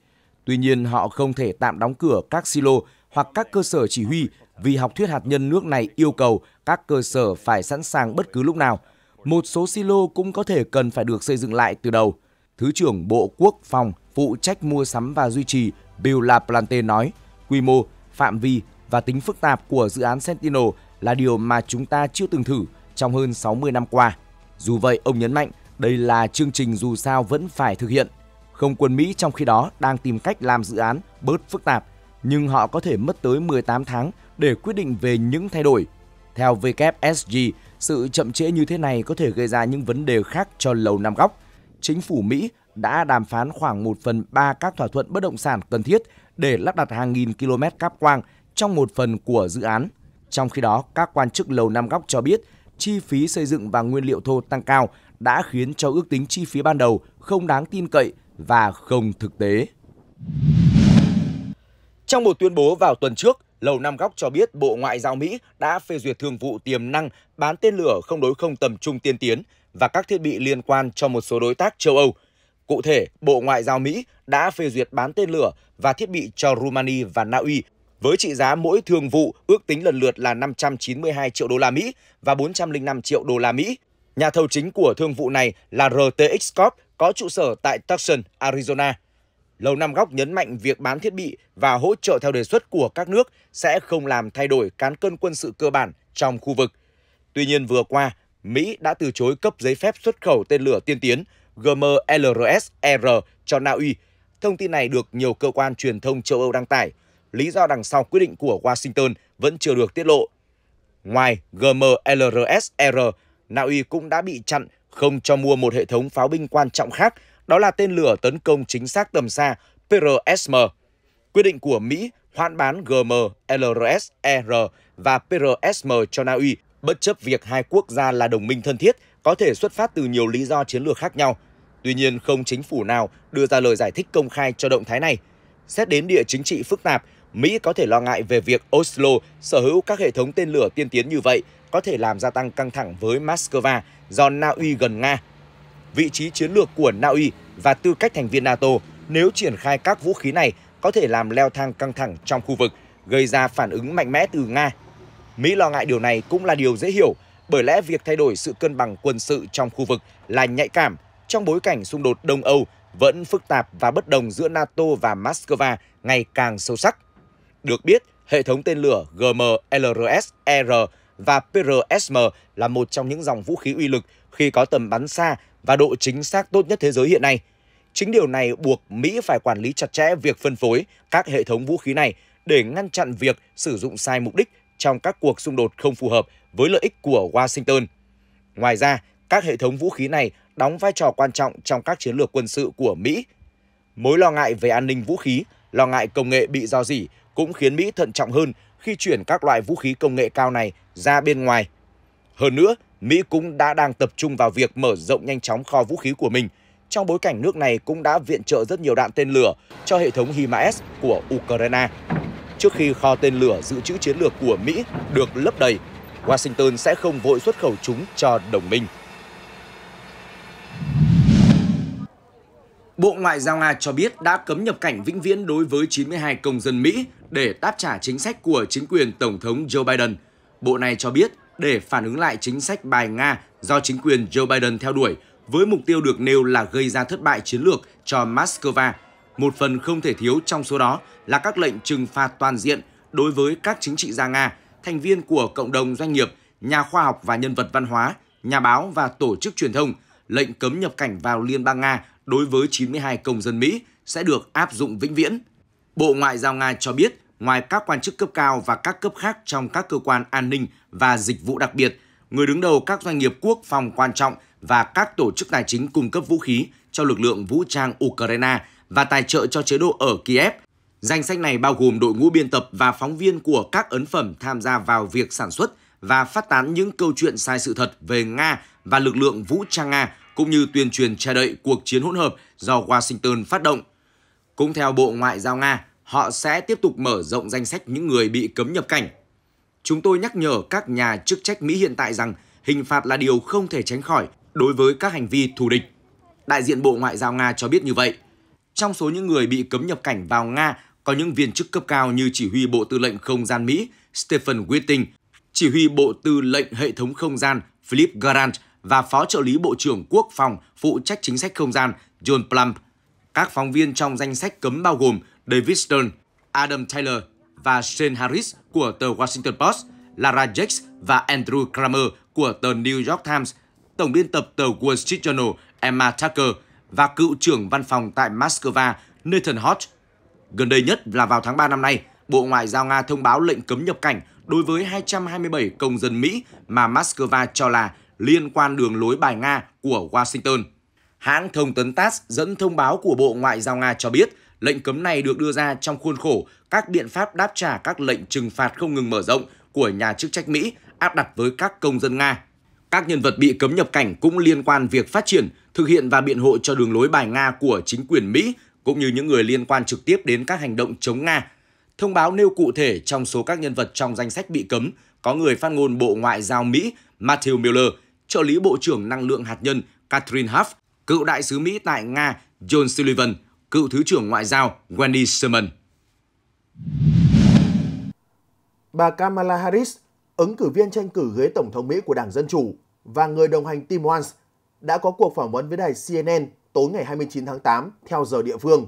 Tuy nhiên, họ không thể tạm đóng cửa các silo hoặc các cơ sở chỉ huy vì học thuyết hạt nhân nước này yêu cầu các cơ sở phải sẵn sàng bất cứ lúc nào. Một số silo cũng có thể cần phải được xây dựng lại từ đầu. Thứ trưởng Bộ Quốc phòng phụ trách mua sắm và duy trì Bill LaPlante nói, quy mô, phạm vi và tính phức tạp của dự án Sentinel là điều mà chúng ta chưa từng thử trong hơn 60 năm qua. Dù vậy, ông nhấn mạnh đây là chương trình dù sao vẫn phải thực hiện. Không quân Mỹ trong khi đó đang tìm cách làm dự án bớt phức tạp, nhưng họ có thể mất tới 18 tháng để quyết định về những thay đổi. Theo WSG, sự chậm trễ như thế này có thể gây ra những vấn đề khác cho Lầu Năm Góc. Chính phủ Mỹ đã đàm phán khoảng 1 phần 3 các thỏa thuận bất động sản cần thiết để lắp đặt hàng nghìn km cáp quang trong một phần của dự án. Trong khi đó, các quan chức Lầu Năm Góc cho biết chi phí xây dựng và nguyên liệu thô tăng cao đã khiến cho ước tính chi phí ban đầu không đáng tin cậy và không thực tế. Trong một tuyên bố vào tuần trước, Lầu Năm Góc cho biết Bộ Ngoại giao Mỹ đã phê duyệt thương vụ tiềm năng bán tên lửa không đối không tầm trung tiên tiến và các thiết bị liên quan cho một số đối tác châu Âu. Cụ thể, Bộ Ngoại giao Mỹ đã phê duyệt bán tên lửa và thiết bị cho Rumani và Na Uy với trị giá mỗi thương vụ ước tính lần lượt là 592 triệu đô la Mỹ và 405 triệu đô la Mỹ. Nhà thầu chính của thương vụ này là RTX Corp có trụ sở tại Tucson, Arizona. Lầu Năm Góc nhấn mạnh việc bán thiết bị và hỗ trợ theo đề xuất của các nước sẽ không làm thay đổi cán cân quân sự cơ bản trong khu vực. Tuy nhiên vừa qua, Mỹ đã từ chối cấp giấy phép xuất khẩu tên lửa tiên tiến GMLRS-R cho Na Uy. Thông tin này được nhiều cơ quan truyền thông châu Âu đăng tải. Lý do đằng sau quyết định của Washington vẫn chưa được tiết lộ. Ngoài GMLRS-R, Na Uy cũng đã bị chặn không cho mua một hệ thống pháo binh quan trọng khác, đó là tên lửa tấn công chính xác tầm xa PRSM. Quyết định của Mỹ hoãn bán GM, LRS, ER và PRSM cho Na Uy, bất chấp việc hai quốc gia là đồng minh thân thiết, có thể xuất phát từ nhiều lý do chiến lược khác nhau. Tuy nhiên, không chính phủ nào đưa ra lời giải thích công khai cho động thái này. Xét đến địa chính trị phức tạp, Mỹ có thể lo ngại về việc Oslo sở hữu các hệ thống tên lửa tiên tiến như vậy có thể làm gia tăng căng thẳng với Moscow do Na Uy gần Nga. Vị trí chiến lược của Na Uy và tư cách thành viên NATO nếu triển khai các vũ khí này có thể làm leo thang căng thẳng trong khu vực, gây ra phản ứng mạnh mẽ từ Nga. Mỹ lo ngại điều này cũng là điều dễ hiểu, bởi lẽ việc thay đổi sự cân bằng quân sự trong khu vực là nhạy cảm trong bối cảnh xung đột Đông Âu vẫn phức tạp và bất đồng giữa NATO và Moscow ngày càng sâu sắc. Được biết, hệ thống tên lửa GMLRS-R và PRSM là một trong những dòng vũ khí uy lực khi có tầm bắn xa và độ chính xác tốt nhất thế giới hiện nay. Chính điều này buộc Mỹ phải quản lý chặt chẽ việc phân phối các hệ thống vũ khí này để ngăn chặn việc sử dụng sai mục đích trong các cuộc xung đột không phù hợp với lợi ích của Washington. Ngoài ra, các hệ thống vũ khí này đóng vai trò quan trọng trong các chiến lược quân sự của Mỹ. Mối lo ngại về an ninh vũ khí, lo ngại công nghệ bị do dỉ cũng khiến Mỹ thận trọng hơn khi chuyển các loại vũ khí công nghệ cao này ra bên ngoài. Hơn nữa, Mỹ cũng đã đang tập trung vào việc mở rộng nhanh chóng kho vũ khí của mình, trong bối cảnh nước này cũng đã viện trợ rất nhiều đạn tên lửa cho hệ thống HIMARS của Ukraine. Trước khi kho tên lửa dự trữ chiến lược của Mỹ được lấp đầy, Washington sẽ không vội xuất khẩu chúng cho đồng minh. Bộ Ngoại giao Nga cho biết đã cấm nhập cảnh vĩnh viễn đối với 92 công dân Mỹ để đáp trả chính sách của chính quyền Tổng thống Joe Biden. Bộ này cho biết để phản ứng lại chính sách bài Nga do chính quyền Joe Biden theo đuổi, với mục tiêu được nêu là gây ra thất bại chiến lược cho Moscow. Một phần không thể thiếu trong số đó là các lệnh trừng phạt toàn diện đối với các chính trị gia Nga, thành viên của cộng đồng doanh nghiệp, nhà khoa học và nhân vật văn hóa, nhà báo và tổ chức truyền thông, lệnh cấm nhập cảnh vào Liên bang Nga đối với 92 công dân Mỹ sẽ được áp dụng vĩnh viễn. Bộ Ngoại giao Nga cho biết, ngoài các quan chức cấp cao và các cấp khác trong các cơ quan an ninh và dịch vụ đặc biệt, người đứng đầu các doanh nghiệp quốc phòng quan trọng và các tổ chức tài chính cung cấp vũ khí cho lực lượng vũ trang Ukraine và tài trợ cho chế độ ở Kiev. Danh sách này bao gồm đội ngũ biên tập và phóng viên của các ấn phẩm tham gia vào việc sản xuất và phát tán những câu chuyện sai sự thật về Nga và lực lượng vũ trang Nga cũng như tuyên truyền che đậy cuộc chiến hỗn hợp do Washington phát động. Cũng theo Bộ Ngoại giao Nga, họ sẽ tiếp tục mở rộng danh sách những người bị cấm nhập cảnh. Chúng tôi nhắc nhở các nhà chức trách Mỹ hiện tại rằng hình phạt là điều không thể tránh khỏi đối với các hành vi thù địch. Đại diện Bộ Ngoại giao Nga cho biết như vậy. Trong số những người bị cấm nhập cảnh vào Nga có những viên chức cấp cao như chỉ huy Bộ Tư lệnh Không gian Mỹ Stephen Whiting, chỉ huy Bộ Tư lệnh Hệ thống Không gian Philip Garant và Phó trợ lý Bộ trưởng Quốc phòng phụ trách chính sách không gian John Plump. Các phóng viên trong danh sách cấm bao gồm David Stern, Adam Taylor và Shane Harris của tờ Washington Post, Lara Jakes và Andrew Kramer của tờ New York Times, tổng biên tập tờ Wall Street Journal Emma Tucker và cựu trưởng văn phòng tại Moscow Nathan Hodge. Gần đây nhất là vào tháng 3 năm nay, Bộ Ngoại giao Nga thông báo lệnh cấm nhập cảnh đối với 227 công dân Mỹ mà Moscow cho là liên quan đường lối bài Nga của Washington. Hãng thông tấn TASS dẫn thông báo của Bộ Ngoại giao Nga cho biết lệnh cấm này được đưa ra trong khuôn khổ các biện pháp đáp trả các lệnh trừng phạt không ngừng mở rộng của nhà chức trách Mỹ áp đặt với các công dân Nga. Các nhân vật bị cấm nhập cảnh cũng liên quan việc phát triển, thực hiện và biện hộ cho đường lối bài Nga của chính quyền Mỹ, cũng như những người liên quan trực tiếp đến các hành động chống Nga. Thông báo nêu cụ thể trong số các nhân vật trong danh sách bị cấm có người phát ngôn Bộ Ngoại giao Mỹ Matthew Miller, trợ lý Bộ trưởng Năng lượng Hạt nhân Catherine Huff, cựu đại sứ Mỹ tại Nga John Sullivan, cựu Thứ trưởng Ngoại giao Wendy Sherman. Bà Kamala Harris, ứng cử viên tranh cử ghế Tổng thống Mỹ của Đảng Dân Chủ và người đồng hành Tim Walz đã có cuộc phỏng vấn với đài CNN tối ngày 29 tháng 8 theo giờ địa phương.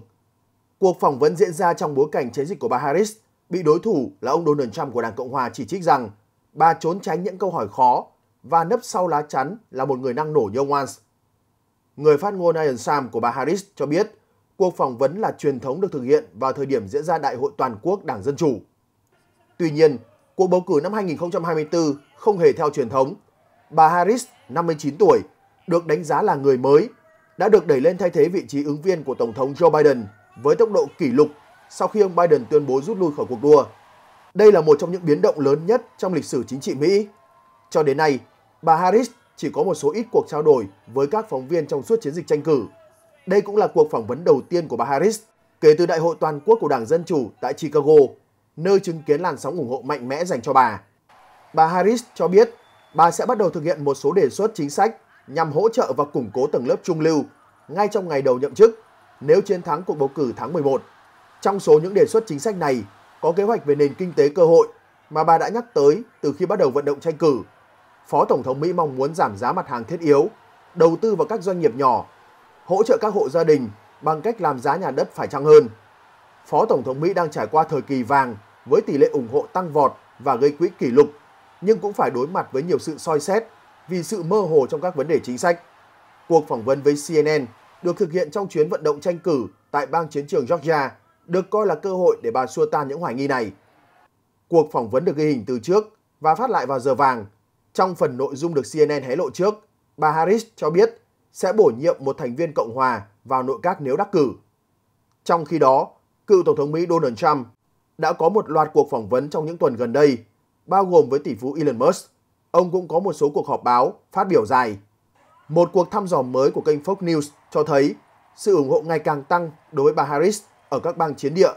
Cuộc phỏng vấn diễn ra trong bối cảnh chiến dịch của bà Harris bị đối thủ là ông Donald Trump của Đảng Cộng Hòa chỉ trích rằng bà trốn tránh những câu hỏi khó và nấp sau lá chắn là một người năng nổ như ông Walz. người phát ngôn Ian Sam của bà Harris cho biết cuộc phỏng vấn là truyền thống được thực hiện vào thời điểm diễn ra Đại hội Toàn quốc Đảng Dân Chủ. Tuy nhiên, cuộc bầu cử năm 2024 không hề theo truyền thống. Bà Harris, 59 tuổi, được đánh giá là người mới, đã được đẩy lên thay thế vị trí ứng viên của Tổng thống Joe Biden với tốc độ kỷ lục sau khi ông Biden tuyên bố rút lui khỏi cuộc đua. Đây là một trong những biến động lớn nhất trong lịch sử chính trị Mỹ. Cho đến nay, bà Harris chỉ có một số ít cuộc trao đổi với các phóng viên trong suốt chiến dịch tranh cử. Đây cũng là cuộc phỏng vấn đầu tiên của bà Harris kể từ Đại hội toàn quốc của Đảng Dân Chủ tại Chicago, nơi chứng kiến làn sóng ủng hộ mạnh mẽ dành cho bà. Bà Harris cho biết bà sẽ bắt đầu thực hiện một số đề xuất chính sách nhằm hỗ trợ và củng cố tầng lớp trung lưu ngay trong ngày đầu nhậm chức nếu chiến thắng cuộc bầu cử tháng 11. Trong số những đề xuất chính sách này có kế hoạch về nền kinh tế cơ hội mà bà đã nhắc tới từ khi bắt đầu vận động tranh cử. Phó Tổng thống Mỹ mong muốn giảm giá mặt hàng thiết yếu, đầu tư vào các doanh nghiệp nhỏ, hỗ trợ các hộ gia đình bằng cách làm giá nhà đất phải chăng hơn. Phó Tổng thống Mỹ đang trải qua thời kỳ vàng với tỷ lệ ủng hộ tăng vọt và gây quỹ kỷ lục, nhưng cũng phải đối mặt với nhiều sự soi xét vì sự mơ hồ trong các vấn đề chính sách. Cuộc phỏng vấn với CNN được thực hiện trong chuyến vận động tranh cử tại bang chiến trường Georgia được coi là cơ hội để bà xua tan những hoài nghi này. Cuộc phỏng vấn được ghi hình từ trước và phát lại vào giờ vàng. Trong phần nội dung được CNN hé lộ trước, bà Harris cho biết sẽ bổ nhiệm một thành viên Cộng hòa vào nội các nếu đắc cử. Trong khi đó, cựu Tổng thống Mỹ Donald Trump đã có một loạt cuộc phỏng vấn trong những tuần gần đây, bao gồm với tỷ phú Elon Musk. Ông cũng có một số cuộc họp báo, phát biểu dài. Một cuộc thăm dò mới của kênh Fox News cho thấy sự ủng hộ ngày càng tăng đối với bà Harris ở các bang chiến địa.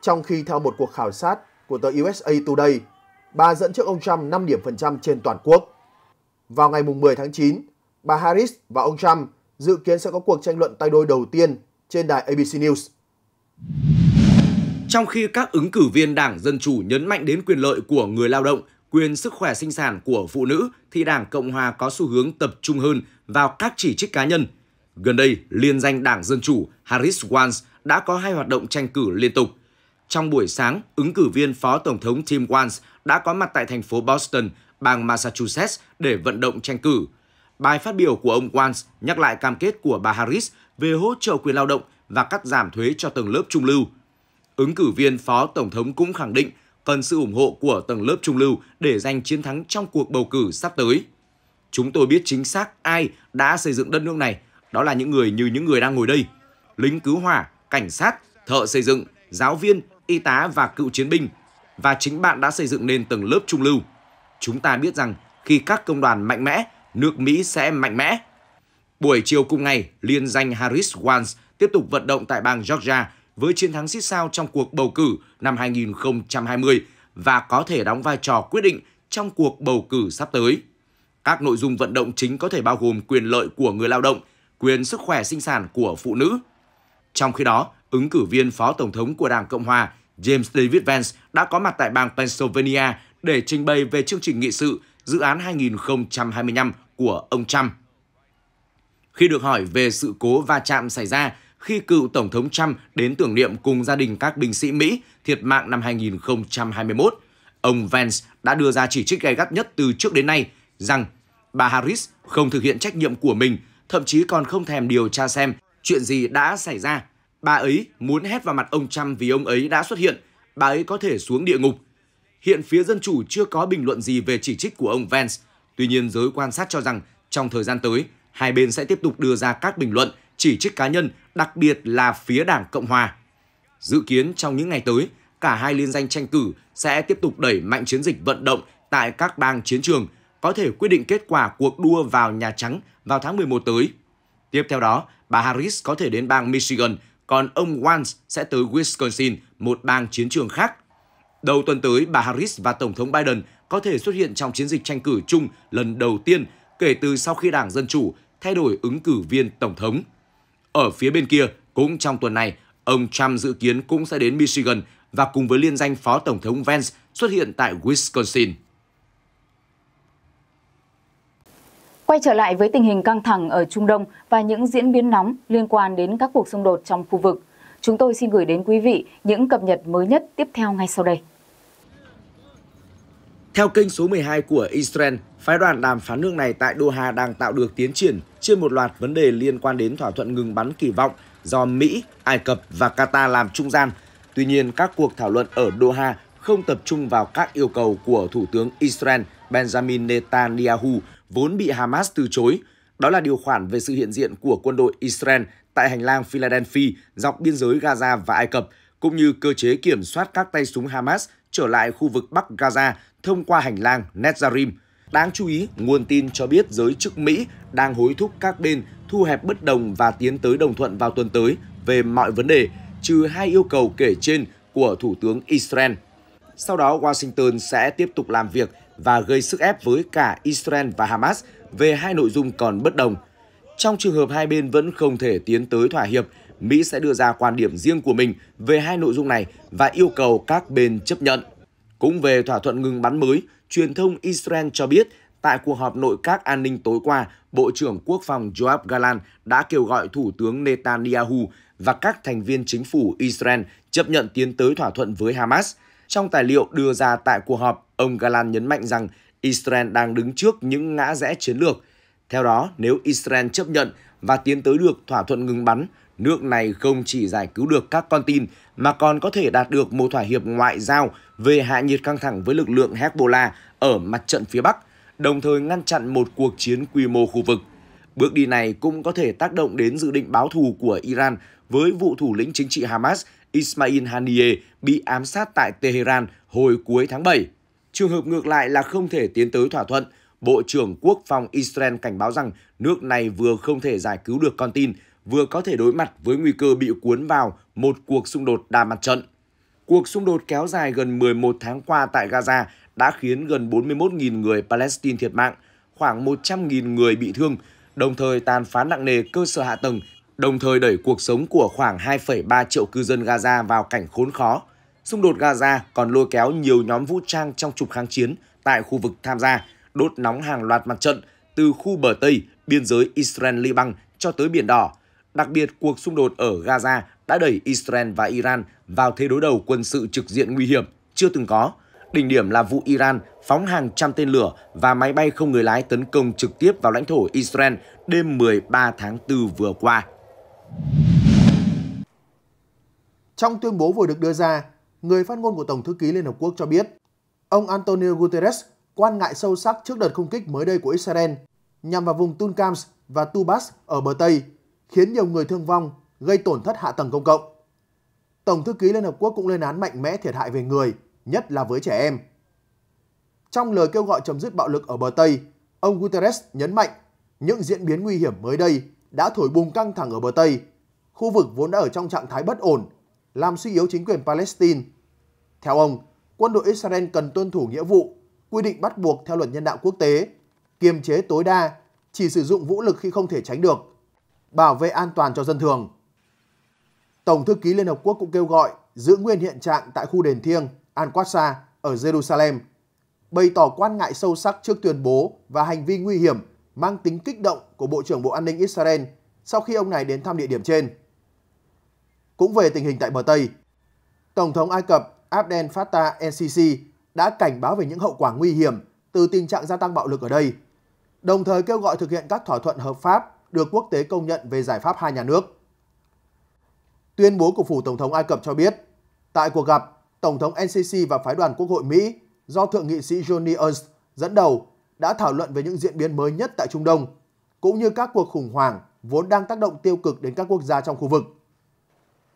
Trong khi theo một cuộc khảo sát của tờ USA Today, bà dẫn trước ông Trump 5 điểm phần trăm trên toàn quốc. Vào ngày 10 tháng 9, bà Harris và ông Trump dự kiến sẽ có cuộc tranh luận tay đôi đầu tiên trên đài ABC News. Trong khi các ứng cử viên Đảng Dân Chủ nhấn mạnh đến quyền lợi của người lao động, quyền sức khỏe sinh sản của phụ nữ, thì Đảng Cộng Hòa có xu hướng tập trung hơn vào các chỉ trích cá nhân. Gần đây, liên danh Đảng Dân Chủ Harris Walz đã có hai hoạt động tranh cử liên tục. Trong buổi sáng, ứng cử viên Phó Tổng thống Tim Walz đã có mặt tại thành phố Boston, bang Massachusetts để vận động tranh cử. Bài phát biểu của ông Walz nhắc lại cam kết của bà Harris về hỗ trợ quyền lao động và cắt giảm thuế cho tầng lớp trung lưu. Ứng cử viên Phó Tổng thống cũng khẳng định cần sự ủng hộ của tầng lớp trung lưu để giành chiến thắng trong cuộc bầu cử sắp tới. Chúng tôi biết chính xác ai đã xây dựng đất nước này, đó là những người như những người đang ngồi đây. Lính cứu hỏa, cảnh sát, thợ xây dựng, giáo viên, y tá và cựu chiến binh. Và chính bạn đã xây dựng nên tầng lớp trung lưu. Chúng ta biết rằng khi các công đoàn mạnh mẽ, nước Mỹ sẽ mạnh mẽ. Buổi chiều cùng ngày, liên danh Harris-Wands tiếp tục vận động tại bang Georgia với chiến thắng xít sao trong cuộc bầu cử năm 2020 và có thể đóng vai trò quyết định trong cuộc bầu cử sắp tới. Các nội dung vận động chính có thể bao gồm quyền lợi của người lao động, quyền sức khỏe sinh sản của phụ nữ. Trong khi đó, ứng cử viên phó tổng thống của Đảng Cộng hòa James David Vance đã có mặt tại bang Pennsylvania để trình bày về chương trình nghị sự dự án 2025 của ông Trump. Khi được hỏi về sự cố va chạm xảy ra khi cựu Tổng thống Trump đến tưởng niệm cùng gia đình các binh sĩ Mỹ thiệt mạng năm 2021, ông Vance đã đưa ra chỉ trích gay gắt nhất từ trước đến nay rằng bà Harris không thực hiện trách nhiệm của mình, thậm chí còn không thèm điều tra xem chuyện gì đã xảy ra. Bà ấy muốn hét vào mặt ông Trump vì ông ấy đã xuất hiện, bà ấy có thể xuống địa ngục. Hiện phía Dân Chủ chưa có bình luận gì về chỉ trích của ông Vance. Tuy nhiên, giới quan sát cho rằng trong thời gian tới, hai bên sẽ tiếp tục đưa ra các bình luận chỉ trích cá nhân, đặc biệt là phía Đảng Cộng Hòa. Dự kiến trong những ngày tới, cả hai liên danh tranh cử sẽ tiếp tục đẩy mạnh chiến dịch vận động tại các bang chiến trường, có thể quyết định kết quả cuộc đua vào Nhà Trắng vào tháng 11 tới. Tiếp theo đó, bà Harris có thể đến bang Michigan, còn ông Vance sẽ tới Wisconsin, một bang chiến trường khác. Đầu tuần tới, bà Harris và Tổng thống Biden có thể xuất hiện trong chiến dịch tranh cử chung lần đầu tiên kể từ sau khi Đảng Dân Chủ thay đổi ứng cử viên Tổng thống. Ở phía bên kia, cũng trong tuần này, ông Trump dự kiến cũng sẽ đến Michigan và cùng với liên danh Phó Tổng thống Vance xuất hiện tại Wisconsin. Quay trở lại với tình hình căng thẳng ở Trung Đông và những diễn biến nóng liên quan đến các cuộc xung đột trong khu vực. Chúng tôi xin gửi đến quý vị những cập nhật mới nhất tiếp theo ngay sau đây. Theo kênh số 12 của Israel, phái đoàn đàm phán nước này tại Doha đang tạo được tiến triển trên một loạt vấn đề liên quan đến thỏa thuận ngừng bắn kỳ vọng do Mỹ, Ai Cập và Qatar làm trung gian. Tuy nhiên, các cuộc thảo luận ở Doha không tập trung vào các yêu cầu của Thủ tướng Israel Benjamin Netanyahu vốn bị Hamas từ chối. Đó là điều khoản về sự hiện diện của quân đội Israel tại hành lang Philadelphia dọc biên giới Gaza và Ai Cập, cũng như cơ chế kiểm soát các tay súng Hamas trở lại khu vực Bắc Gaza thông qua hành lang Netzarim. Đáng chú ý, nguồn tin cho biết giới chức Mỹ đang hối thúc các bên thu hẹp bất đồng và tiến tới đồng thuận vào tuần tới về mọi vấn đề, trừ hai yêu cầu kể trên của Thủ tướng Israel. Sau đó, Washington sẽ tiếp tục làm việc và gây sức ép với cả Israel và Hamas về hai nội dung còn bất đồng. Trong trường hợp hai bên vẫn không thể tiến tới thỏa hiệp, Mỹ sẽ đưa ra quan điểm riêng của mình về hai nội dung này và yêu cầu các bên chấp nhận. Cũng về thỏa thuận ngừng bắn mới, truyền thông Israel cho biết tại cuộc họp nội các an ninh tối qua, Bộ trưởng Quốc phòng Joab Galan đã kêu gọi Thủ tướng Netanyahu và các thành viên chính phủ Israel chấp nhận tiến tới thỏa thuận với Hamas. Trong tài liệu đưa ra tại cuộc họp, ông Galan nhấn mạnh rằng Israel đang đứng trước những ngã rẽ chiến lược. Theo đó, nếu Israel chấp nhận và tiến tới được thỏa thuận ngừng bắn, nước này không chỉ giải cứu được các con tin mà còn có thể đạt được một thỏa hiệp ngoại giao về hạ nhiệt căng thẳng với lực lượng Hezbollah ở mặt trận phía Bắc, đồng thời ngăn chặn một cuộc chiến quy mô khu vực. Bước đi này cũng có thể tác động đến dự định báo thù của Iran với vụ thủ lĩnh chính trị Hamas Ismail Haniyeh bị ám sát tại Tehran hồi cuối tháng 7. Trường hợp ngược lại là không thể tiến tới thỏa thuận. Bộ trưởng Quốc phòng Israel cảnh báo rằng nước này vừa không thể giải cứu được con tin, vừa có thể đối mặt với nguy cơ bị cuốn vào một cuộc xung đột đa mặt trận. Cuộc xung đột kéo dài gần 11 tháng qua tại Gaza đã khiến gần 41.000 người Palestine thiệt mạng, khoảng 100.000 người bị thương, đồng thời tàn phá nặng nề cơ sở hạ tầng, đồng thời đẩy cuộc sống của khoảng 2,3 triệu cư dân Gaza vào cảnh khốn khó. Xung đột Gaza còn lôi kéo nhiều nhóm vũ trang trong trục kháng chiến tại khu vực tham gia, đốt nóng hàng loạt mặt trận từ khu bờ Tây, biên giới Israel-Liban cho tới Biển Đỏ. Đặc biệt, cuộc xung đột ở Gaza đã đẩy Israel và Iran vào thế đối đầu quân sự trực diện nguy hiểm chưa từng có. Đỉnh điểm là vụ Iran phóng hàng trăm tên lửa và máy bay không người lái tấn công trực tiếp vào lãnh thổ Israel đêm 13 tháng 4 vừa qua. Trong tuyên bố vừa được đưa ra, người phát ngôn của Tổng thư ký Liên Hợp Quốc cho biết, ông Antonio Guterres quan ngại sâu sắc trước đợt không kích mới đây của Israel nhằm vào vùng Tulkams và Tubas ở bờ Tây, khiến nhiều người thương vong, gây tổn thất hạ tầng công cộng. Tổng thư ký Liên Hợp Quốc cũng lên án mạnh mẽ thiệt hại về người, nhất là với trẻ em. Trong lời kêu gọi chấm dứt bạo lực ở bờ Tây, ông Guterres nhấn mạnh những diễn biến nguy hiểm mới đây đã thổi bùng căng thẳng ở bờ Tây, khu vực vốn đã ở trong trạng thái bất ổn, làm suy yếu chính quyền Palestine. Theo ông, quân đội Israel cần tuân thủ nghĩa vụ, quy định bắt buộc theo luật nhân đạo quốc tế, kiềm chế tối đa, chỉ sử dụng vũ lực khi không thể tránh được, bảo vệ an toàn cho dân thường. Tổng thư ký Liên Hợp Quốc cũng kêu gọi giữ nguyên hiện trạng tại khu đền thiêng Al-Aqsa ở Jerusalem, bày tỏ quan ngại sâu sắc trước tuyên bố và hành vi nguy hiểm mang tính kích động của Bộ trưởng Bộ An ninh Israel sau khi ông này đến thăm địa điểm trên. Cũng về tình hình tại bờ Tây, Tổng thống Ai Cập Abdel Fattah el-Sisi đã cảnh báo về những hậu quả nguy hiểm từ tình trạng gia tăng bạo lực ở đây, đồng thời kêu gọi thực hiện các thỏa thuận hợp pháp được quốc tế công nhận về giải pháp hai nhà nước. Tuyên bố của phủ Tổng thống Ai Cập cho biết, tại cuộc gặp, Tổng thống NCC và phái đoàn Quốc hội Mỹ do Thượng nghị sĩ Johnny Ernst dẫn đầu đã thảo luận về những diễn biến mới nhất tại Trung Đông, cũng như các cuộc khủng hoảng vốn đang tác động tiêu cực đến các quốc gia trong khu vực.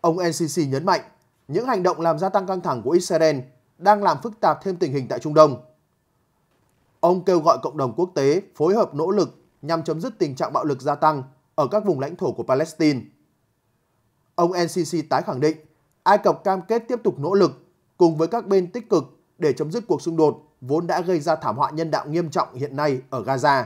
Ông NCC nhấn mạnh, những hành động làm gia tăng căng thẳng của Israel đang làm phức tạp thêm tình hình tại Trung Đông. Ông kêu gọi cộng đồng quốc tế phối hợp nỗ lực nhằm chấm dứt tình trạng bạo lực gia tăng ở các vùng lãnh thổ của Palestine. Ông NCC tái khẳng định Ai Cập cam kết tiếp tục nỗ lực cùng với các bên tích cực để chấm dứt cuộc xung đột vốn đã gây ra thảm họa nhân đạo nghiêm trọng hiện nay ở Gaza.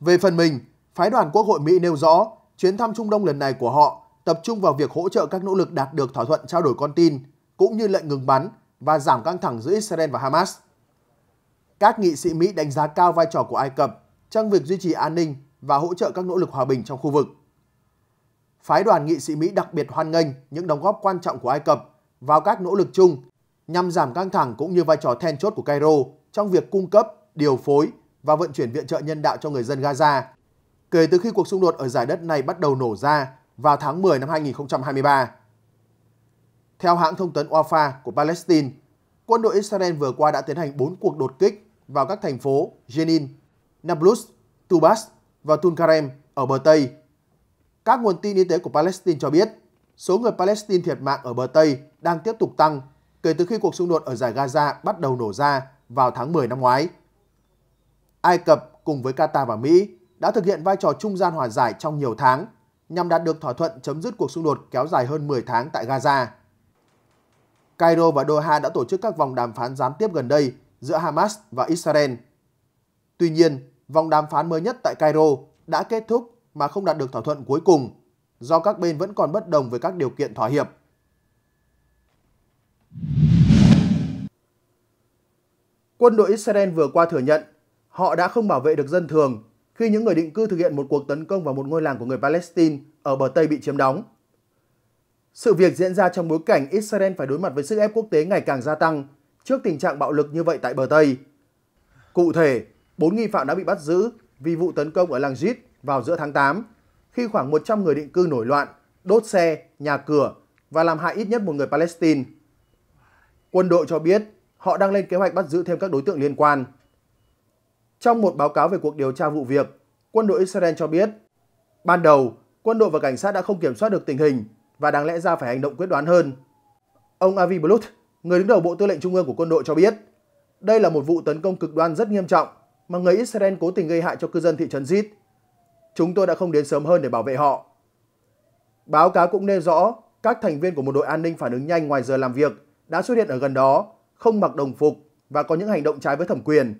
Về phần mình, phái đoàn Quốc hội Mỹ nêu rõ chuyến thăm Trung Đông lần này của họ tập trung vào việc hỗ trợ các nỗ lực đạt được thỏa thuận trao đổi con tin, cũng như lệnh ngừng bắn và giảm căng thẳng giữa Israel và Hamas. Các nghị sĩ Mỹ đánh giá cao vai trò của Ai Cập trong việc duy trì an ninh và hỗ trợ các nỗ lực hòa bình trong khu vực. Phái đoàn nghị sĩ Mỹ đặc biệt hoan nghênh những đóng góp quan trọng của Ai Cập vào các nỗ lực chung nhằm giảm căng thẳng cũng như vai trò then chốt của Cairo trong việc cung cấp, điều phối và vận chuyển viện trợ nhân đạo cho người dân Gaza kể từ khi cuộc xung đột ở giải đất này bắt đầu nổ ra vào tháng 10 năm 2023. Theo hãng thông tấn Wafa của Palestine, quân đội Israel vừa qua đã tiến hành 4 cuộc đột kích vào các thành phố Jenin, Nablus, Tubas và Tulkarem ở bờ Tây. Các nguồn tin y tế của Palestine cho biết, số người Palestine thiệt mạng ở bờ Tây đang tiếp tục tăng kể từ khi cuộc xung đột ở giải Gaza bắt đầu nổ ra vào tháng 10 năm ngoái. Ai Cập cùng với Qatar và Mỹ đã thực hiện vai trò trung gian hòa giải trong nhiều tháng nhằm đạt được thỏa thuận chấm dứt cuộc xung đột kéo dài hơn 10 tháng tại Gaza. Cairo và Doha đã tổ chức các vòng đàm phán gián tiếp gần đây giữa Hamas và Israel. Tuy nhiên, vòng đàm phán mới nhất tại Cairo đã kết thúc mà không đạt được thỏa thuận cuối cùng do các bên vẫn còn bất đồng về các điều kiện thỏa hiệp. Quân đội Israel vừa qua thừa nhận họ đã không bảo vệ được dân thường khi những người định cư thực hiện một cuộc tấn công vào một ngôi làng của người Palestine ở bờ Tây bị chiếm đóng. Sự việc diễn ra trong bối cảnh Israel phải đối mặt với sức ép quốc tế ngày càng gia tăng trước tình trạng bạo lực như vậy tại bờ Tây. Cụ thể, bốn nghi phạm đã bị bắt giữ vì vụ tấn công ở làng Jit vào giữa tháng 8, khi khoảng 100 người định cư nổi loạn, đốt xe, nhà cửa và làm hại ít nhất một người Palestine. Quân đội cho biết họ đang lên kế hoạch bắt giữ thêm các đối tượng liên quan. Trong một báo cáo về cuộc điều tra vụ việc, quân đội Israel cho biết, ban đầu, quân đội và cảnh sát đã không kiểm soát được tình hình và đáng lẽ ra phải hành động quyết đoán hơn. Ông Avi Blut, người đứng đầu Bộ Tư lệnh Trung ương của quân đội cho biết, đây là một vụ tấn công cực đoan rất nghiêm trọng mà người Israel cố tình gây hại cho cư dân thị trấn Zit. Chúng tôi đã không đến sớm hơn để bảo vệ họ. Báo cáo cũng nêu rõ các thành viên của một đội an ninh phản ứng nhanh ngoài giờ làm việc đã xuất hiện ở gần đó, không mặc đồng phục và có những hành động trái với thẩm quyền.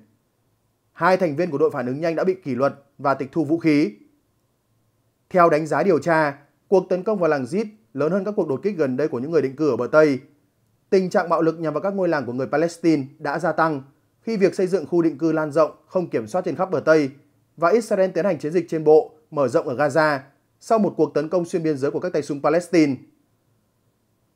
Hai thành viên của đội phản ứng nhanh đã bị kỷ luật và tịch thu vũ khí. Theo đánh giá điều tra, cuộc tấn công vào làng Zit lớn hơn các cuộc đột kích gần đây của những người định cư ở bờ Tây. Tình trạng bạo lực nhằm vào các ngôi làng của người Palestine đã gia tăng khi việc xây dựng khu định cư lan rộng không kiểm soát trên khắp bờ Tây và Israel tiến hành chiến dịch trên bộ mở rộng ở Gaza sau một cuộc tấn công xuyên biên giới của các tay súng Palestine.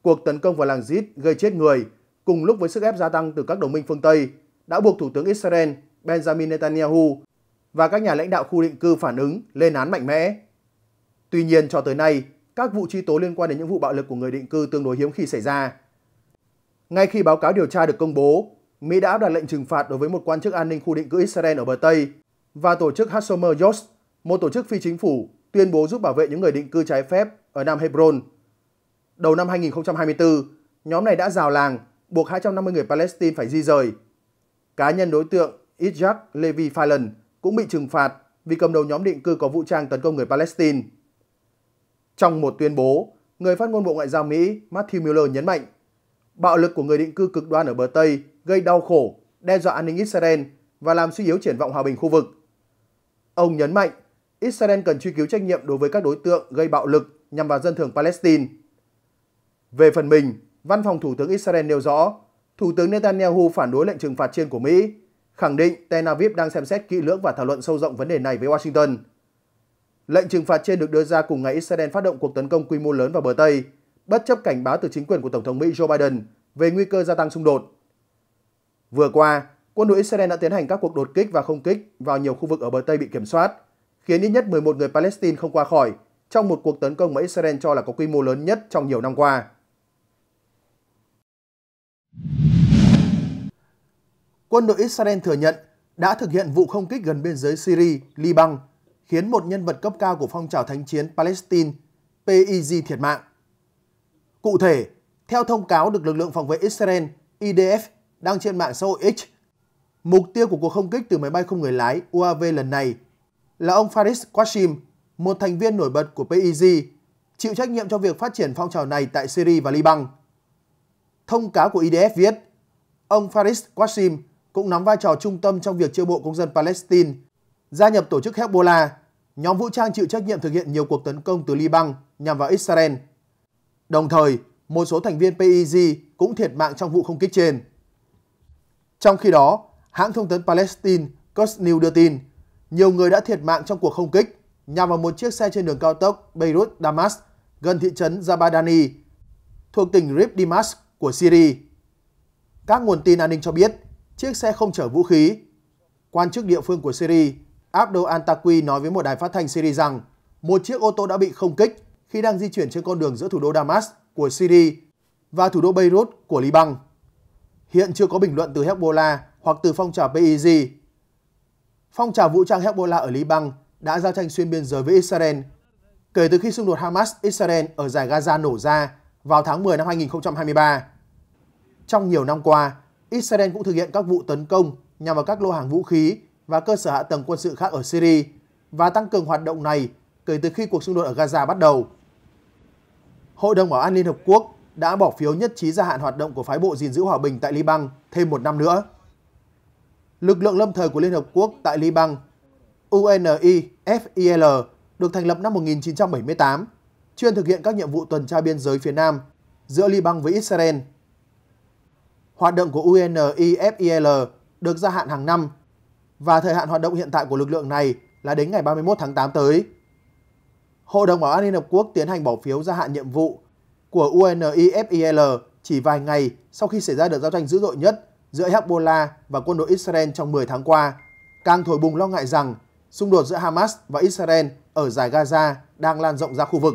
Cuộc tấn công vào làng Zid gây chết người cùng lúc với sức ép gia tăng từ các đồng minh phương Tây đã buộc Thủ tướng Israel Benjamin Netanyahu và các nhà lãnh đạo khu định cư phản ứng lên án mạnh mẽ. Tuy nhiên cho tới nay, các vụ truy tố liên quan đến những vụ bạo lực của người định cư tương đối hiếm khi xảy ra. Ngay khi báo cáo điều tra được công bố, Mỹ đã áp đặt lệnh trừng phạt đối với một quan chức an ninh khu định cư Israel ở bờ Tây và tổ chức Hashomer Yos, một tổ chức phi chính phủ tuyên bố giúp bảo vệ những người định cư trái phép ở Nam Hebron. Đầu năm 2024, nhóm này đã rào làng, buộc 250 người Palestine phải di rời. Cá nhân đối tượng Isaac Levi Fallon cũng bị trừng phạt vì cầm đầu nhóm định cư có vũ trang tấn công người Palestine. Trong một tuyên bố, người phát ngôn Bộ Ngoại giao Mỹ Matthew Miller nhấn mạnh bạo lực của người định cư cực đoan ở bờ Tây gây đau khổ, đe dọa an ninh Israel và làm suy yếu triển vọng hòa bình khu vực. Ông nhấn mạnh Israel cần truy cứu trách nhiệm đối với các đối tượng gây bạo lực nhằm vào dân thường Palestine. Về phần mình, Văn phòng Thủ tướng Israel nêu rõ, Thủ tướng Netanyahu phản đối lệnh trừng phạt trên của Mỹ, khẳng định Tel Aviv đang xem xét kỹ lưỡng và thảo luận sâu rộng vấn đề này với Washington. Lệnh trừng phạt trên được đưa ra cùng ngày Israel phát động cuộc tấn công quy mô lớn vào bờ Tây, bất chấp cảnh báo từ chính quyền của Tổng thống Mỹ Joe Biden về nguy cơ gia tăng xung đột. Vừa qua, quân đội Israel đã tiến hành các cuộc đột kích và không kích vào nhiều khu vực ở bờ Tây bị kiểm soát, khiến ít nhất 11 người Palestine không qua khỏi trong một cuộc tấn công mà Israel cho là có quy mô lớn nhất trong nhiều năm qua. Quân đội Israel thừa nhận đã thực hiện vụ không kích gần biên giới Syria, Liban, khiến một nhân vật cấp cao của phong trào thánh chiến Palestine PIG thiệt mạng. Cụ thể, theo thông cáo được lực lượng phòng vệ Israel IDF đăng trên mạng xã hội X, mục tiêu của cuộc không kích từ máy bay không người lái UAV lần này là ông Faris Qasim, một thành viên nổi bật của PIG, chịu trách nhiệm cho việc phát triển phong trào này tại Syria và Liban. Thông cáo của IDF viết, ông Faris Qasim cũng nắm vai trò trung tâm trong việc chiêu bộ công dân Palestine, gia nhập tổ chức Hezbollah, nhóm vũ trang chịu trách nhiệm thực hiện nhiều cuộc tấn công từ Liban nhằm vào Israel. Đồng thời, một số thành viên PIG cũng thiệt mạng trong vụ không kích trên. Trong khi đó, hãng thông tấn Palestine Coast News đưa tin, nhiều người đã thiệt mạng trong cuộc không kích nhằm vào một chiếc xe trên đường cao tốc Beirut-Damas gần thị trấn Zabadani thuộc tỉnh Rib Dimash của Syria. Các nguồn tin an ninh cho biết chiếc xe không chở vũ khí. Quan chức địa phương của Syria Abdul Antaqui nói với một đài phát thanh Syria rằng một chiếc ô tô đã bị không kích khi đang di chuyển trên con đường giữa thủ đô Damas của Syria và thủ đô Beirut của Liban. Hiện chưa có bình luận từ Hezbollah hoặc từ phong trào PIG. Phong trào vũ trang Hezbollah ở Liban đã giao tranh xuyên biên giới với Israel kể từ khi xung đột Hamas-Israel ở giải Gaza nổ ra vào tháng 10 năm 2023. Trong nhiều năm qua, Israel cũng thực hiện các vụ tấn công nhằm vào các lô hàng vũ khí và cơ sở hạ tầng quân sự khác ở Syria và tăng cường hoạt động này kể từ khi cuộc xung đột ở Gaza bắt đầu. Hội đồng Bảo an Liên Hợp Quốc đã bỏ phiếu nhất trí gia hạn hoạt động của phái bộ gìn giữ hòa bình tại Liban thêm một năm nữa. Lực lượng lâm thời của Liên Hợp Quốc tại Liban, UNIFIL, được thành lập năm 1978, chuyên thực hiện các nhiệm vụ tuần tra biên giới phía Nam giữa Liban với Israel. Hoạt động của UNIFIL được gia hạn hàng năm và thời hạn hoạt động hiện tại của lực lượng này là đến ngày 31 tháng 8 tới. Hội đồng Bảo an Liên Hợp Quốc tiến hành bỏ phiếu gia hạn nhiệm vụ của UNIFIL chỉ vài ngày sau khi xảy ra đợt giao tranh dữ dội nhất giữa Hezbollah và quân đội Israel trong 10 tháng qua, càng thổi bùng lo ngại rằng xung đột giữa Hamas và Israel ở giải Gaza đang lan rộng ra khu vực.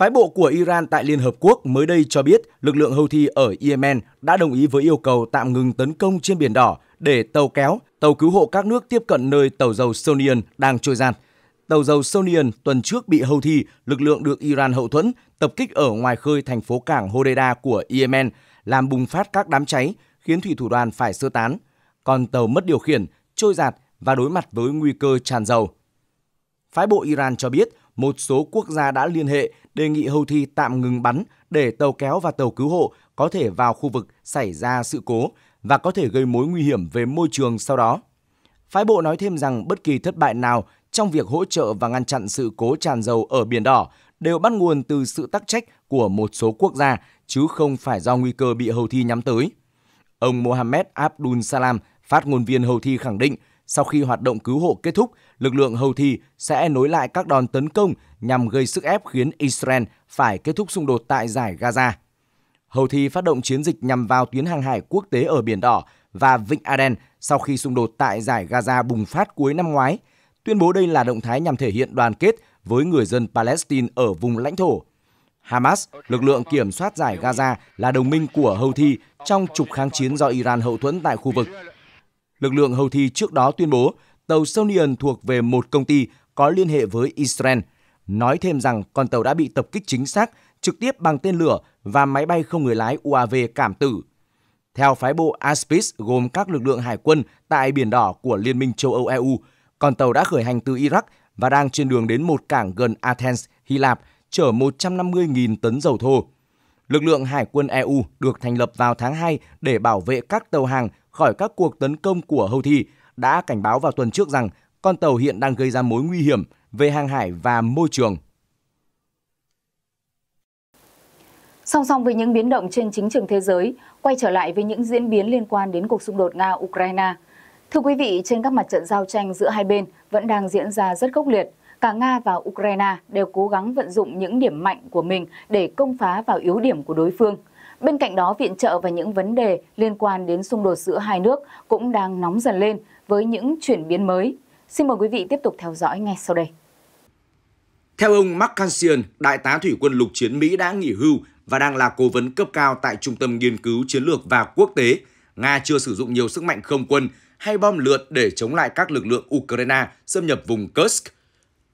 Phái bộ của Iran tại Liên Hợp Quốc mới đây cho biết lực lượng Houthi ở Yemen đã đồng ý với yêu cầu tạm ngừng tấn công trên Biển Đỏ để tàu kéo, tàu cứu hộ các nước tiếp cận nơi tàu dầu Sonian đang trôi giạt. Tàu dầu Sonian tuần trước bị Houthi, lực lượng được Iran hậu thuẫn, tập kích ở ngoài khơi thành phố cảng Hodeida của Yemen, làm bùng phát các đám cháy, khiến thủy thủ đoàn phải sơ tán. Còn tàu mất điều khiển, trôi giạt và đối mặt với nguy cơ tràn dầu. Phái bộ Iran cho biết một số quốc gia đã liên hệ đề nghị Houthi tạm ngừng bắn để tàu kéo và tàu cứu hộ có thể vào khu vực xảy ra sự cố và có thể gây mối nguy hiểm về môi trường sau đó. Phái bộ nói thêm rằng bất kỳ thất bại nào trong việc hỗ trợ và ngăn chặn sự cố tràn dầu ở Biển Đỏ đều bắt nguồn từ sự tắc trách của một số quốc gia, chứ không phải do nguy cơ bị Houthi nhắm tới. Ông Mohammed Abdul Salam, phát ngôn viên Houthi khẳng định sau khi hoạt động cứu hộ kết thúc, lực lượng Houthi sẽ nối lại các đòn tấn công nhằm gây sức ép khiến Israel phải kết thúc xung đột tại giải Gaza. Houthi phát động chiến dịch nhằm vào tuyến hàng hải quốc tế ở Biển Đỏ và Vịnh Aden sau khi xung đột tại giải Gaza bùng phát cuối năm ngoái, tuyên bố đây là động thái nhằm thể hiện đoàn kết với người dân Palestine ở vùng lãnh thổ. Hamas, lực lượng kiểm soát giải Gaza, là đồng minh của Houthi trong trục kháng chiến do Iran hậu thuẫn tại khu vực. Lực lượng Houthi trước đó tuyên bố tàu Sonian thuộc về một công ty có liên hệ với Israel, nói thêm rằng con tàu đã bị tập kích chính xác trực tiếp bằng tên lửa và máy bay không người lái UAV cảm tử. Theo phái bộ Aspis gồm các lực lượng hải quân tại Biển Đỏ của Liên minh châu Âu EU, con tàu đã khởi hành từ Iraq và đang trên đường đến một cảng gần Athens, Hy Lạp, chở 150.000 tấn dầu thô. Lực lượng hải quân EU được thành lập vào tháng 2 để bảo vệ các tàu hàng khỏi các cuộc tấn công của Houthi đã cảnh báo vào tuần trước rằng con tàu hiện đang gây ra mối nguy hiểm về hàng hải và môi trường. Song song với những biến động trên chính trường thế giới, quay trở lại với những diễn biến liên quan đến cuộc xung đột Nga-Ukraine. Thưa quý vị, trên các mặt trận giao tranh giữa hai bên vẫn đang diễn ra rất khốc liệt. Cả Nga và Ukraine đều cố gắng vận dụng những điểm mạnh của mình để công phá vào yếu điểm của đối phương. Bên cạnh đó, viện trợ và những vấn đề liên quan đến xung đột giữa hai nước cũng đang nóng dần lên với những chuyển biến mới. Xin mời quý vị tiếp tục theo dõi ngay sau đây. Theo ông Mark Cancian, đại tá thủy quân lục chiến Mỹ đã nghỉ hưu và đang là cố vấn cấp cao tại Trung tâm Nghiên cứu Chiến lược và Quốc tế, Nga chưa sử dụng nhiều sức mạnh không quân hay bom lượn để chống lại các lực lượng Ukraine xâm nhập vùng Kursk.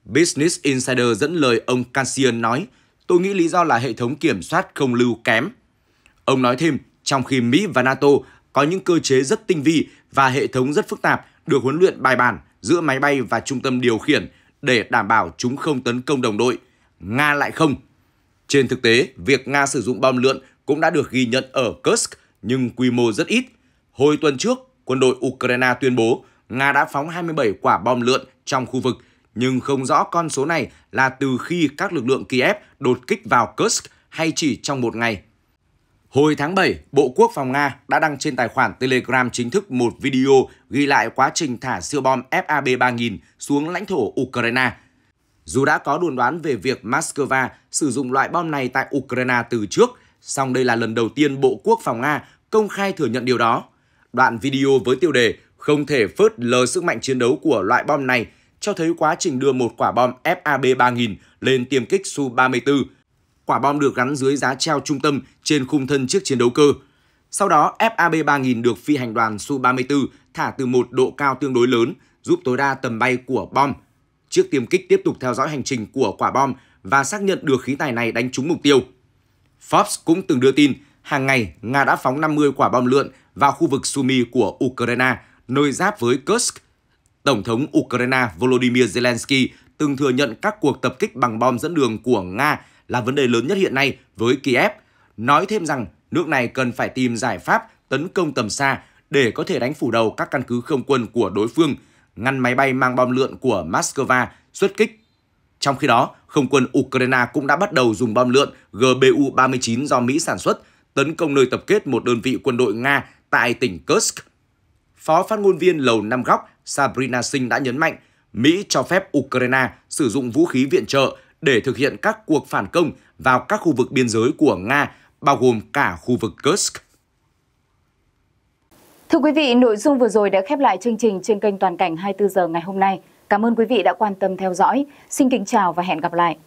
Business Insider dẫn lời ông Cancian nói, tôi nghĩ lý do là hệ thống kiểm soát không lưu kém. Ông nói thêm, trong khi Mỹ và NATO có những cơ chế rất tinh vi và hệ thống rất phức tạp được huấn luyện bài bản giữa máy bay và trung tâm điều khiển để đảm bảo chúng không tấn công đồng đội, Nga lại không. Trên thực tế, việc Nga sử dụng bom lượn cũng đã được ghi nhận ở Kursk nhưng quy mô rất ít. Hồi tuần trước, quân đội Ukraine tuyên bố Nga đã phóng 27 quả bom lượn trong khu vực, nhưng không rõ con số này là từ khi các lực lượng Kiev đột kích vào Kursk hay chỉ trong một ngày. Hồi tháng 7, Bộ Quốc phòng Nga đã đăng trên tài khoản Telegram chính thức một video ghi lại quá trình thả siêu bom FAB-3000 xuống lãnh thổ Ukraine. Dù đã có đồn đoán về việc Moscow sử dụng loại bom này tại Ukraine từ trước, song đây là lần đầu tiên Bộ Quốc phòng Nga công khai thừa nhận điều đó. Đoạn video với tiêu đề không thể phớt lờ sức mạnh chiến đấu của loại bom này cho thấy quá trình đưa một quả bom FAB-3000 lên tiêm kích Su-34. Quả bom được gắn dưới giá treo trung tâm trên khung thân chiếc chiến đấu cơ. Sau đó, FAB-3000 được phi hành đoàn Su-34 thả từ một độ cao tương đối lớn, giúp tối đa tầm bay của bom. Chiếc tiêm kích tiếp tục theo dõi hành trình của quả bom và xác nhận được khí tài này đánh trúng mục tiêu. Forbes cũng từng đưa tin, hàng ngày Nga đã phóng 50 quả bom lượn vào khu vực Sumy của Ukraine, nơi giáp với Kursk. Tổng thống Ukraine Volodymyr Zelensky từng thừa nhận các cuộc tập kích bằng bom dẫn đường của Nga là vấn đề lớn nhất hiện nay với Kiev, nói thêm rằng nước này cần phải tìm giải pháp tấn công tầm xa để có thể đánh phủ đầu các căn cứ không quân của đối phương, ngăn máy bay mang bom lượn của Moscow xuất kích. Trong khi đó, không quân Ukraine cũng đã bắt đầu dùng bom lượn GBU-39 do Mỹ sản xuất tấn công nơi tập kết một đơn vị quân đội Nga tại tỉnh Kursk. Phó phát ngôn viên Lầu Năm Góc Sabrina Singh đã nhấn mạnh Mỹ cho phép Ukraine sử dụng vũ khí viện trợ để thực hiện các cuộc phản công vào các khu vực biên giới của Nga, bao gồm cả khu vực Kursk. Thưa quý vị, nội dung vừa rồi đã khép lại chương trình trên kênh Toàn cảnh 24 giờ ngày hôm nay. Cảm ơn quý vị đã quan tâm theo dõi. Xin kính chào và hẹn gặp lại.